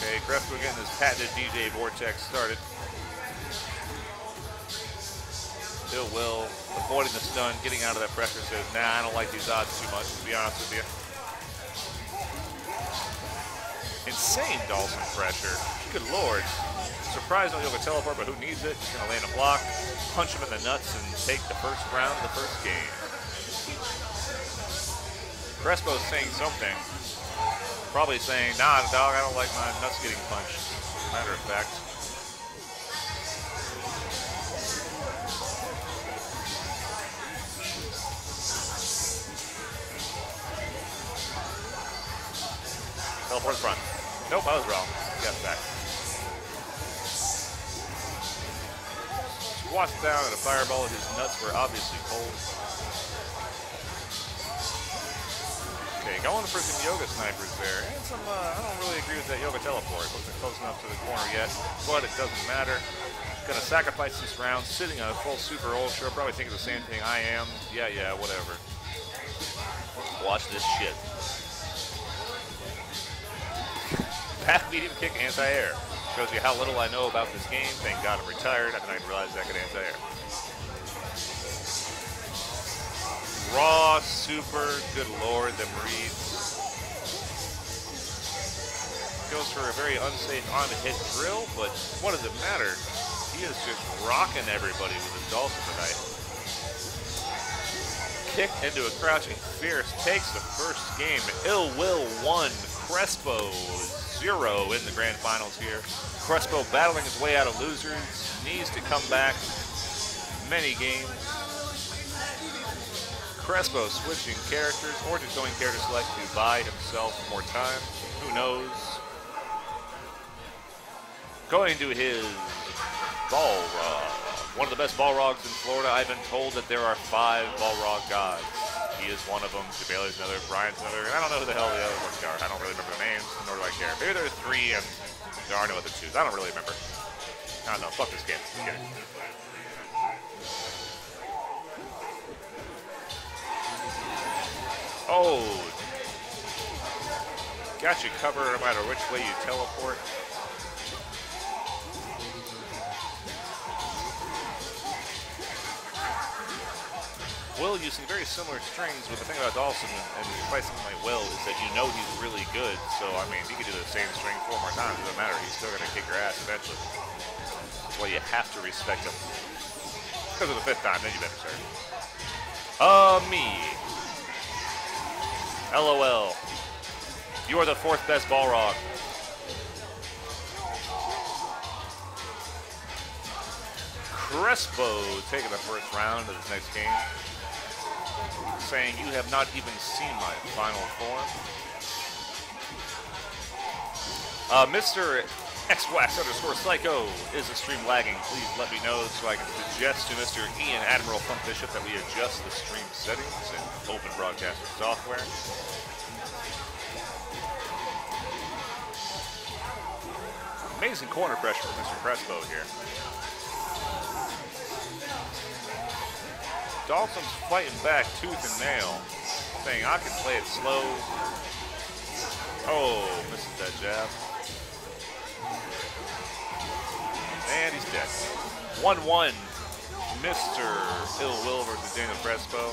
D: Okay, Crespo getting his patented DJ Vortex started. Ill Will avoiding the stun, getting out of that pressure, says, nah, I don't like these odds too much, to be honest with you. Insane Dhalsim pressure. Good lord. Surprised no yoga teleport, but who needs it? He's gonna land a block, punch him in the nuts, and take the first round of the first game. Crespo's saying something. Probably saying, nah, dog, I don't like my nuts getting punched. Matter of fact. Teleport front. Nope, I was wrong. Yes, back. Squats down at a fireball. His nuts were obviously cold. Okay, going for some yoga snipers there. And some, uh, I don't really agree with that yoga teleport. Wasn't close enough to the corner yet, but it doesn't matter. Gonna sacrifice this round, sitting on a full super ultra. Probably thinking the same thing I am. Yeah, yeah, whatever. Watch this shit. Back medium kick anti-air. Shows you how little I know about this game. Thank God I'm retired. I didn't realize I could anti-air. Raw, super, good lord, them reads. Goes for a very unsafe on-hit drill, but what does it matter? He is just rocking everybody with his Dhalsim tonight. Kick into a crouching fierce takes the first game. Ill Will 1, Crespo 0 in the grand finals here. Crespo battling his way out of losers, needs to come back many games. Crespo switching characters or just going character select to buy himself more time. Who knows? Going to his Balrog. One of the best Balrogs in Florida. I've been told that there are five Balrog gods. He is one of them. Jabali's another. Brian's another. And I don't know who the hell the other ones are. I don't really remember the names, nor do I care. Maybe there's three and there are no other twos. I don't really remember. I don't know. Fuck this game. Oh. Got you covered no matter which way you teleport. Will using very similar strings, but the thing about Dhalsim and, fighting like Will is that you know he's really good. So I mean, he could do the same string four more times. It doesn't matter. He's still gonna kick your ass eventually. That's why you have to respect him. Because of the fifth time, then you better start. Uh, me. LOL. You are the fourth best Balrog. Crespo taking the first round of this next game saying you have not even seen my final form. Uh, Mr. Xwax underscore Psycho is the stream lagging. Please let me know so I can suggest to Mr. Ian Admiral Funk Bishop that we adjust the stream settings in Open Broadcaster software. Amazing corner pressure from Mr. Crespo here. Dhalsim's fighting back tooth and nail, saying I can play it slow. Oh, misses that jab. And he's dead. 1-1, Mr. Ill Will versus Daniel Crespo.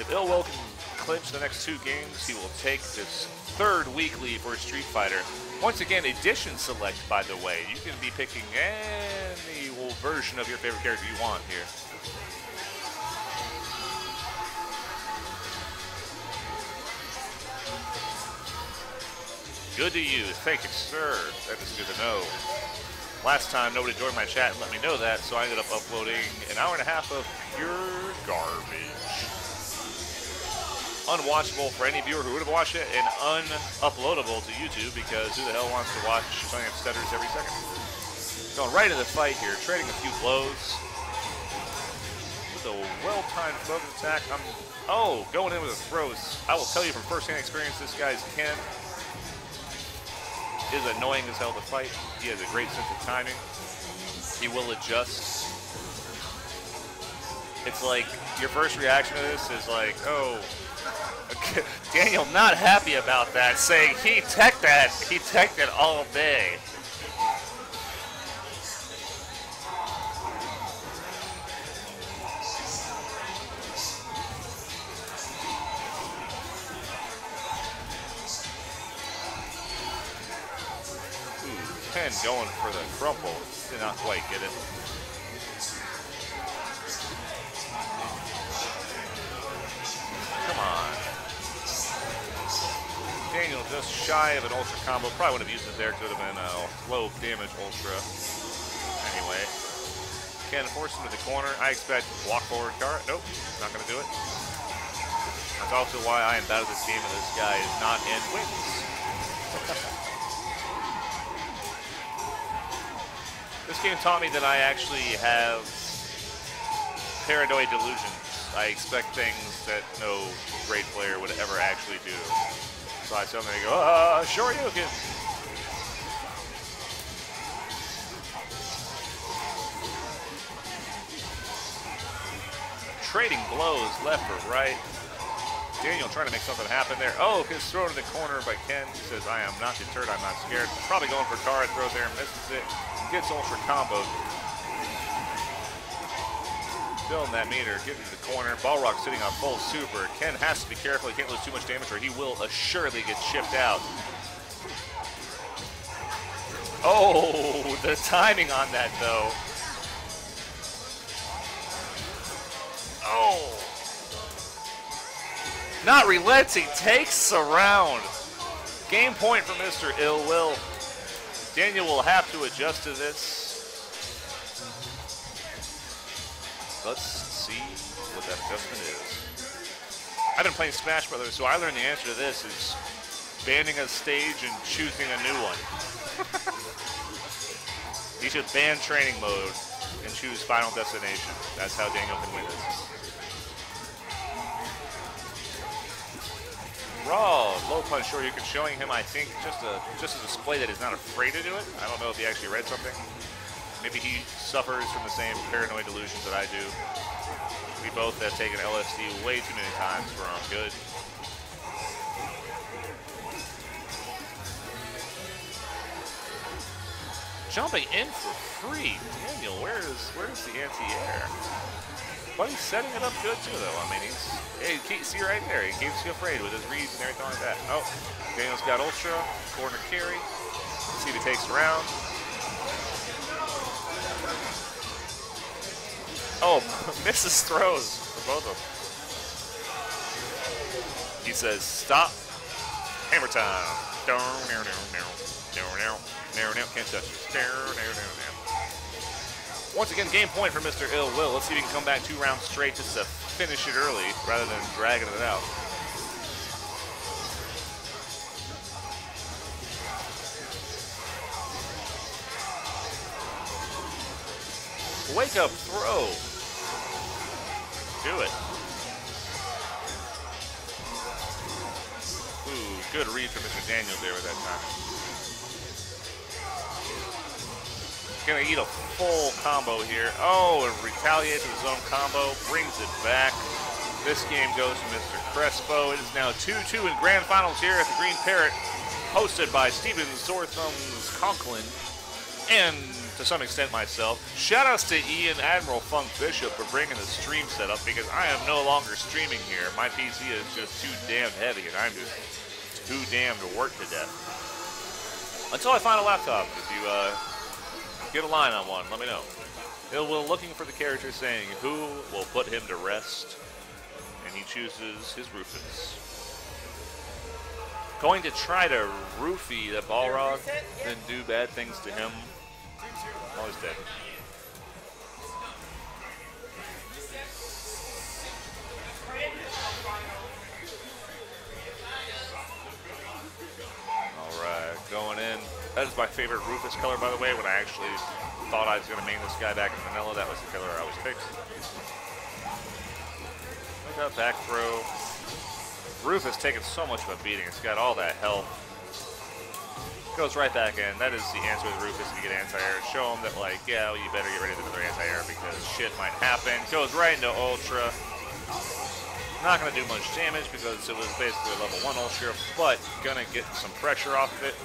D: If Ill Will can clinch the next two games, he will take this third weekly for Street Fighter. Once again, edition select, by the way. You can be picking any version of your favorite character you want here. Good to you. Thank you, sir. That is good to know. Last time, nobody joined my chat and let me know that, so I ended up uploading an hour and a half of pure garbage. Unwatchable for any viewer who would have watched it, and unuploadable to YouTube because who the hell wants to watch that stutters every second? Going right into the fight here, trading a few blows. With a well-timed focus attack. I'm, oh, going in with a throws. I will tell you from first-hand experience, this guy's Ken is annoying as hell to fight. He has a great sense of timing. He will adjust. It's like your first reaction to this is like, oh. Daniel not happy about that, saying he teched that, he teched it all day. Going for the crumple. Did not quite get it. Come on. Daniel just shy of an ultra combo. Probably would have used it there. Could have been a low damage ultra. Anyway. Ken force him to the corner. I expect walk forward card. Nope, not going to do it. That's also why I am bad at this game and this guy is not in wins. This game taught me that I actually have paranoid delusions. I expect things that no great player would ever actually do. So I tell them, they go, uh, sure you can. Trading blows left or right. Daniel trying to make something happen there. Oh, gets thrown in the corner by Ken. He says, I am not deterred, I'm not scared. Probably going for guard throw there, misses it. Gets ultra comboed. Still in that meter, getting to the corner. Balrog sitting on full super. Ken has to be careful, he can't lose too much damage or he will assuredly get chipped out. Oh, the timing on that though. Oh. Not relenting, takes a round. Game point for Mr. Ill Will. Daniel will have to adjust to this. Let's see what that adjustment is. I've been playing Smash Brothers, so I learned the answer to this is banning a stage and choosing a new one. you should ban training mode and choose Final Destination. That's how Daniel can win this. Raw, low punch sure you can showing him I think just a just a display that he's not afraid to do it. I don't know if he actually read something. Maybe he suffers from the same paranoid delusions that I do. We both have taken LSD way too many times for our own good. Jumping in for free. Daniel, where is where's the anti-air? But he's setting it up good too, though. I mean, he's hey, keep, see right there. He keeps you afraid with his reads and everything like that. Oh, Daniel's got ultra corner carry. See if he takes around. Oh, misses throws for both of them. He says, "Stop, hammer time." Down, down, down, down, down, down, down. Can't touch. Down, down, down, down. Once again, game point for Mr. Ill Will. Let's see if he can come back two rounds straight just to finish it early rather than dragging it out. Wake up throw. Do it. Ooh, good read from Mr. Daniels there with that time. Gonna eat a full combo here. Oh, and retaliates with his own combo, brings it back. This game goes to Mr. Crespo. It is now 2-2 in grand finals here at the Green Parrot, hosted by Steven Sorthumbs Conklin and to some extent myself. Shout outs to Ian Admiral Funk Bishop for bringing the stream setup because I am no longer streaming here. My PC is just too damn heavy and I'm just too damn to work to death. Until I find a laptop. If you uh, get a line on one, let me know. Ill Will looking for the character saying who will put him to rest, and he chooses his Rufus. Going to try to roofie the Balrog, then do bad things to him. Oh, he's dead. All right, going in. That is my favorite Rufus color, by the way. When I actually thought I was going to main this guy back in vanilla, that was the color I was picked. Look at back throw. Rufus taking so much of a beating. It's got all that health. Goes right back in. That is the answer with Rufus if you get anti-air. Show him that, like, yeah, well, you better get ready for another anti-air because shit might happen. Goes right into Ultra. Not going to do much damage because it was basically a level 1 Ultra, but going to get some pressure off of it.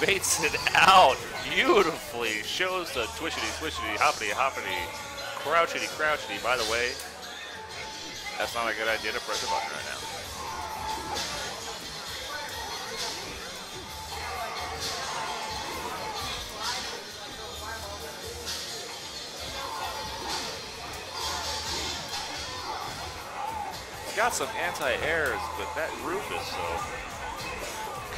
D: Baits it out beautifully. Shows the twishity, swishity, hoppity, hoppity, crouchity, crouchity. By the way, that's not a good idea to press a button right now. Got some anti-airs, but that Rufus, though,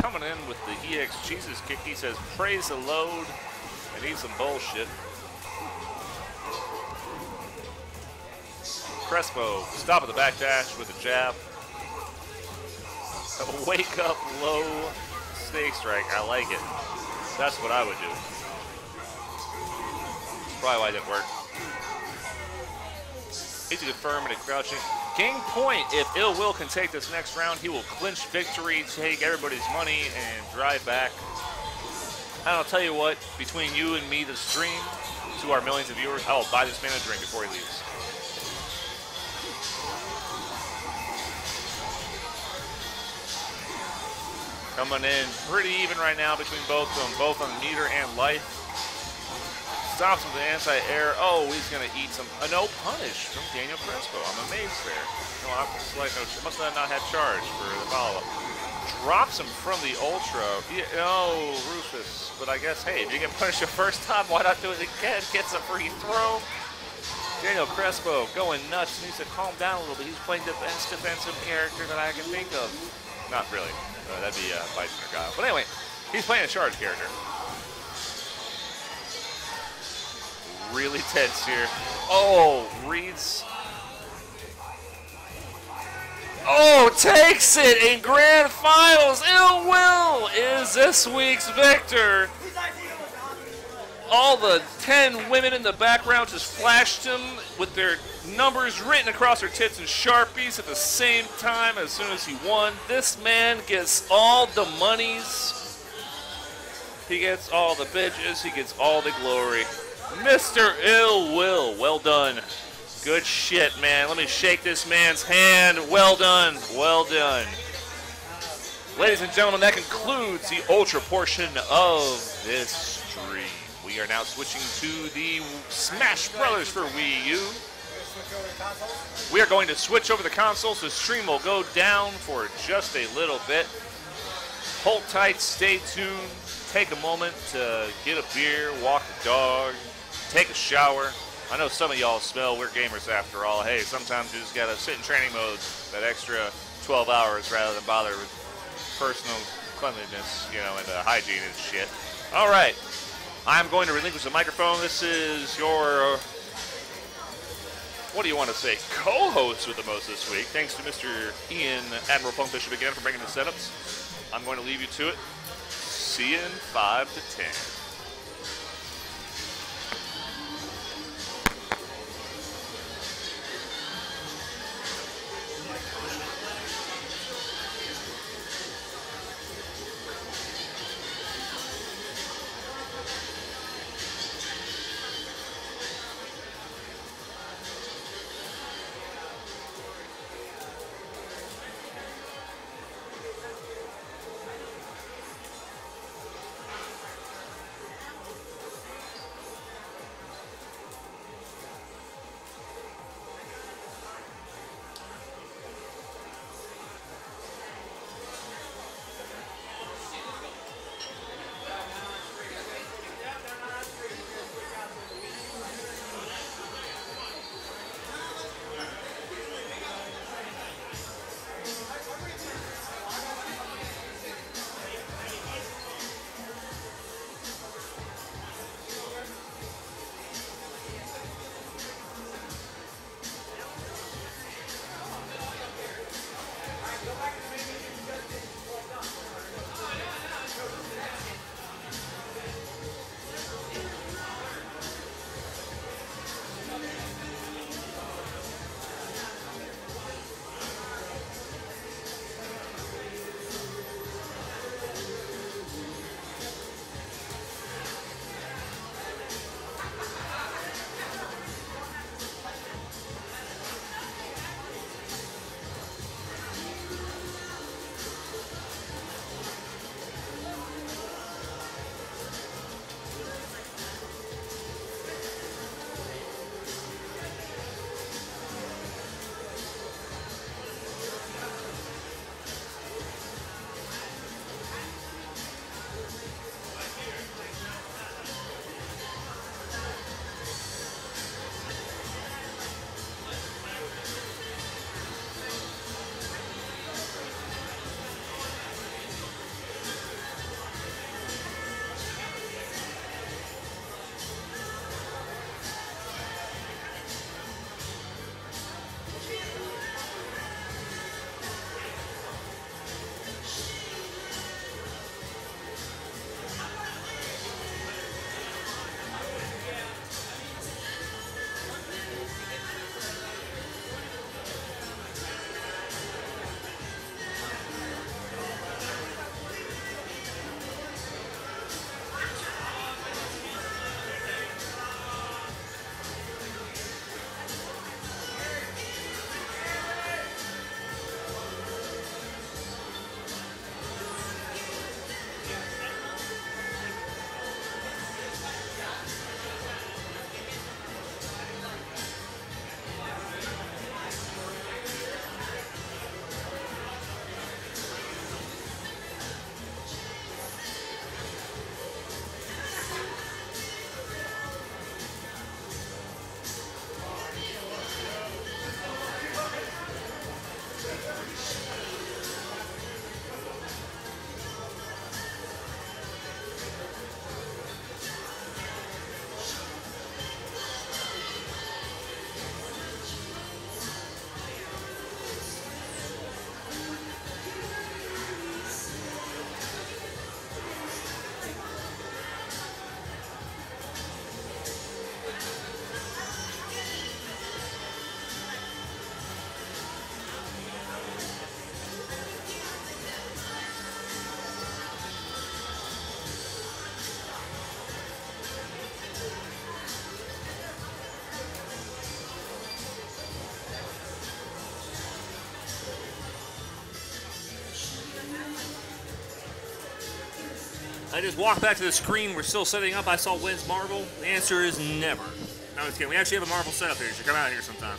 D: coming in with the EX Jesus kick, he says, praise the load and eat some bullshit. Crespo, stop at the back dash with a jab. A wake up low snake strike, I like it. That's what I would do. Probably why it didn't work. Easy to firm and a crouching. Game point. If Ill Will can take this next round, he will clinch victory, take everybody's money, and drive back. And I'll tell you what, between you and me, the stream, to our millions of viewers, I will buy this man a drink before he leaves. Coming in pretty even right now between both of them, both on meter and life. Stops with the anti-air. Oh, he's going to eat some. A no punish from Daniel Crespo. I'm amazed there. No, I'm like, no, must have not had charge for the follow-up. Drops him from the Ultra. Yeah, oh, Rufus. But I guess, hey, if you get punished the first time, why not do it again? Gets a free throw. Daniel Crespo going nuts. Needs to calm down a little bit. He's playing the best defensive character that I can think of. Not really. Uh, that'd be uh, Bison or. But anyway, he's playing a charge character. Really tense here. Oh, Reed's. Oh, takes it in grand finals. Ill Will is this week's victor. All the 10 women in the background just flashed him with their numbers written across their tits in Sharpies at the same time as soon as he won. This man gets all the monies. He gets all the bitches. He gets all the glory. Mr. Ill Will, well done. Good shit, man. Let me shake this man's hand. Well done. Well done. Ladies and gentlemen, that concludes the ultra portion of this stream. We are now switching to the Smash Brothers for Wii U.
B: Consoles.
D: We are going to switch over the console, so the stream will go down for just a little bit. Hold tight, stay tuned, take a moment to get a beer, walk the dog, take a shower. I know some of y'all smell, we're gamers after all. Hey, sometimes you just gotta sit in training mode that extra 12 hours rather than bother with personal cleanliness, you know, and uh, hygiene and shit. All right, I'm going to relinquish the microphone. This is your what do you want to say, co-host with the most this week. Thanks to Mr. Ian Admiral Punk again for bringing the setups. I'm going to leave you to it. See you in five to ten.
F: I just walked back to the screen. We're still setting up. I saw Wins Marvel. The answer is never. No, I'm kidding. We actually have a Marvel setup here. You should come out here sometime.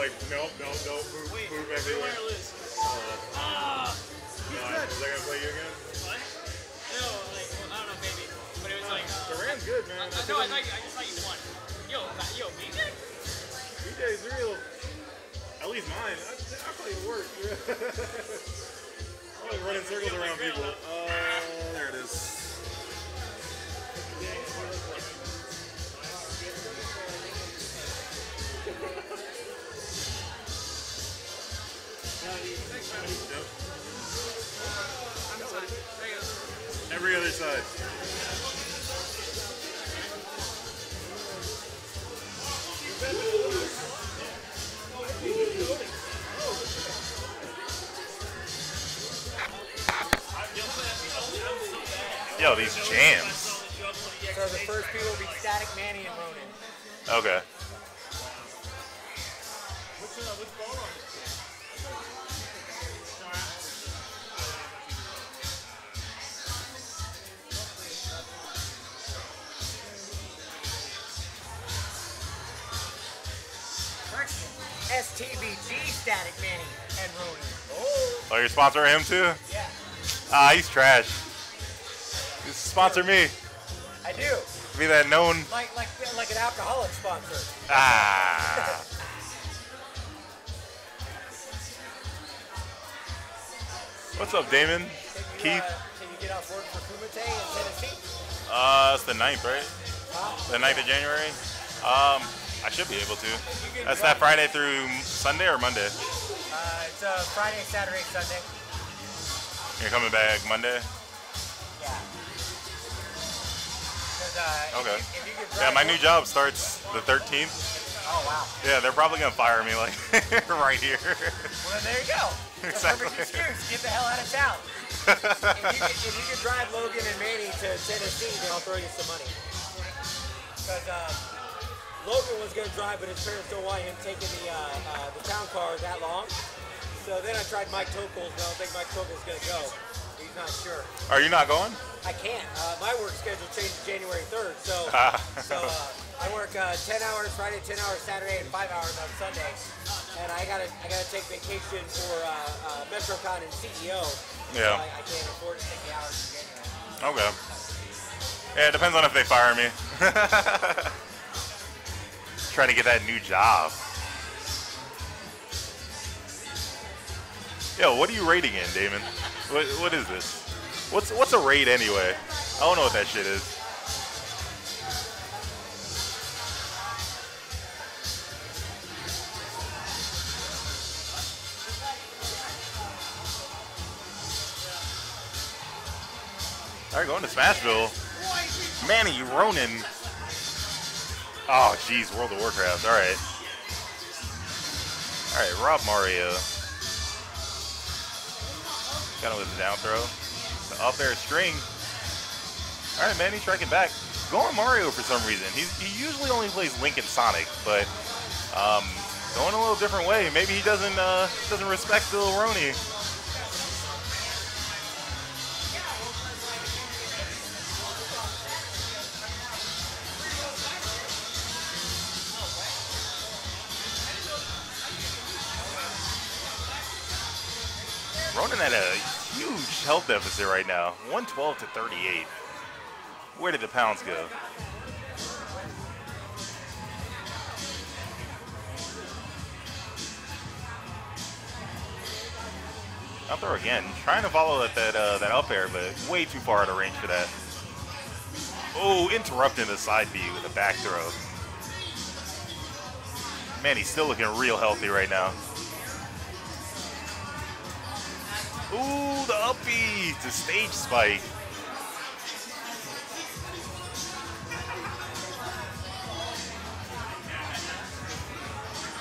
G: like,
A: nope, nope, nope, move,
G: Wait,
A: move everywhere. other side. Yo, these jams.
B: So the first people will be Static Manny and Ronan.
A: Okay.
B: STVG Static Manny and Roni.
A: Oh. oh, you sponsoring him too?
B: Yeah.
A: Ah, he's trash. He's sponsor me.
B: I do.
A: Be that known.
B: Like like like an alcoholic sponsor.
A: Ah. What's up, Damon?
B: Can you, uh,
A: Keith?
B: Uh, can you get off work for Kumite in Tennessee?
A: Uh, it's the 9th, right?
B: Huh?
A: The 9th of January. Um, I should be able to. That's that Friday through Sunday or Monday.
B: Uh, it's uh, Friday, Saturday, Sunday.
A: You're coming back Monday.
B: Yeah. uh,
A: Okay.
B: If you, if you
A: Yeah, my new job starts the 13th.
B: Oh wow.
A: Yeah, they're probably gonna fire me like right here.
B: Well, there you go. The
A: Exactly.
B: perfect excuse. Get the hell out of town. if, you could, if you could drive Logan and Manny to Tennessee, then I'll throw you some money. Because um, Logan was going to drive, but his parents don't want him taking the uh, uh, the town car that long. So then I tried Mike Tokol's, but I don't think Mike Tokol's going to go. He's not sure.
A: Are you not going?
B: I can't. Uh, my work schedule changed January 3rd, so so uh, I work uh, 10 hours Friday, 10 hours Saturday, and 5 hours on Sunday. And I gotta I gotta take vacation for uh, uh, MetroCon and CEO.
A: Yeah.
B: So I, I can't afford to take the hours in January.
A: Okay. Yeah, it depends on if they fire me. Trying to get that new job. Yo, what are you rating in, Damon? What, what is this? What's what's a raid anyway? I don't know what that shit is. All right, going to Smashville. Manny Ronan. Oh, jeez, World of Warcraft. All right. All right, Rob Mario. Got him with the down throw. The up air string. All right, man, he's striking back. Going Mario for some reason. He's, he usually only plays Link and Sonic, but um, going a little different way. Maybe he doesn't uh, doesn't respect Bill Roney. Ronan at a huge health deficit right now. 112 to 38. Where did the pounds go? Out there again, trying to follow that that, uh, that up air, but way too far out of range for that. Oh, interrupting the side B with a back throw. Man, he's still looking real healthy right now. Ooh, the up B to stage spike.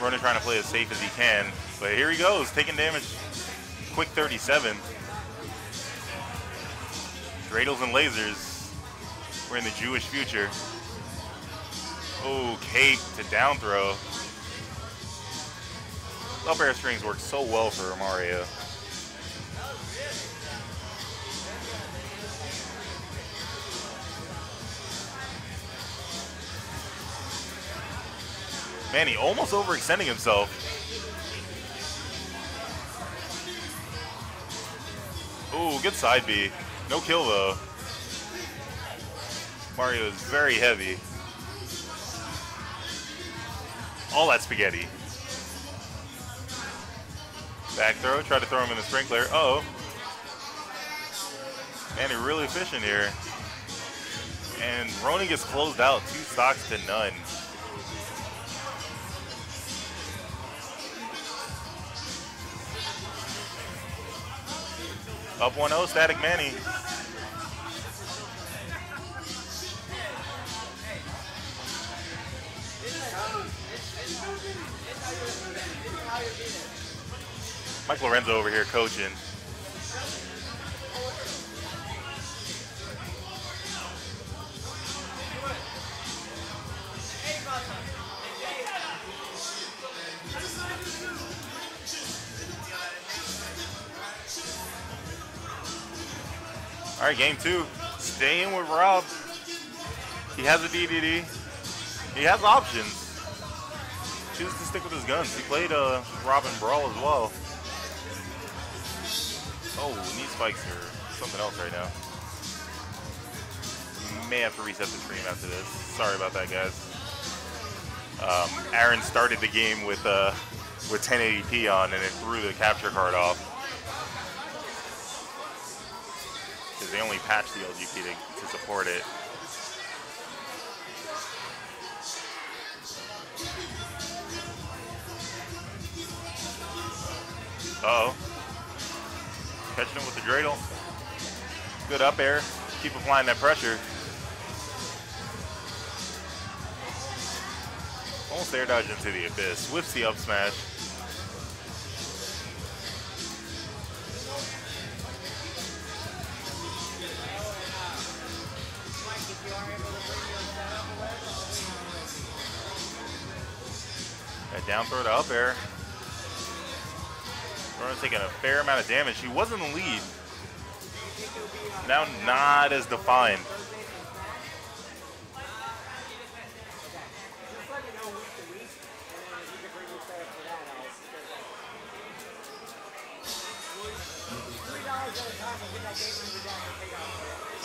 A: Ronan trying to play as safe as he can, but here he goes, taking damage. Quick 37. Dreidels and lasers. We're in the Jewish future. Oh, cape to down throw. Up air strings work so well for Mario. Man, he almost overextending himself. Ooh, good side B. No kill though. Mario is very heavy. All that spaghetti. Back throw, try to throw him in the sprinkler. Uh oh. Man, he really efficient here. And Roni gets closed out, two stocks to none. Up 1-0, Static Manny. Mike Lorenzo over here coaching. Game two. Staying with Rob. He has a DDD. He has options. Chooses to stick with his guns. He played uh, Robin Brawl as well. Oh, knee spikes are something else right now. may have to reset the stream after this. Sorry about that, guys. Um, Aaron started the game with uh, with 1080p on, and it threw the capture card off. Because they only patched the LGP to, to support it. Uh oh. Catching him with the dreidel. Good up air. Keep applying that pressure. Almost air dodge into the abyss. Whips the up smash. Down throw to up air. Rona's taking a fair amount of damage. He was in the lead. Now not as defined.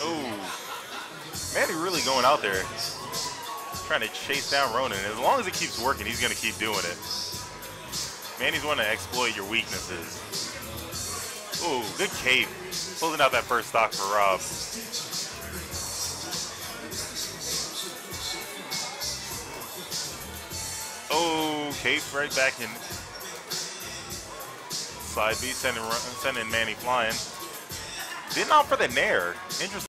A: Oh, Manny really going out there, trying to chase down Ronan. As long as it keeps working, he's gonna keep doing it. Manny's want to exploit your weaknesses. Ooh, good cape. Closing out that first stock for Rob. Oh, cape right back in. Side B sending, sending Manny flying. Didn't opt for the Nair. Interesting.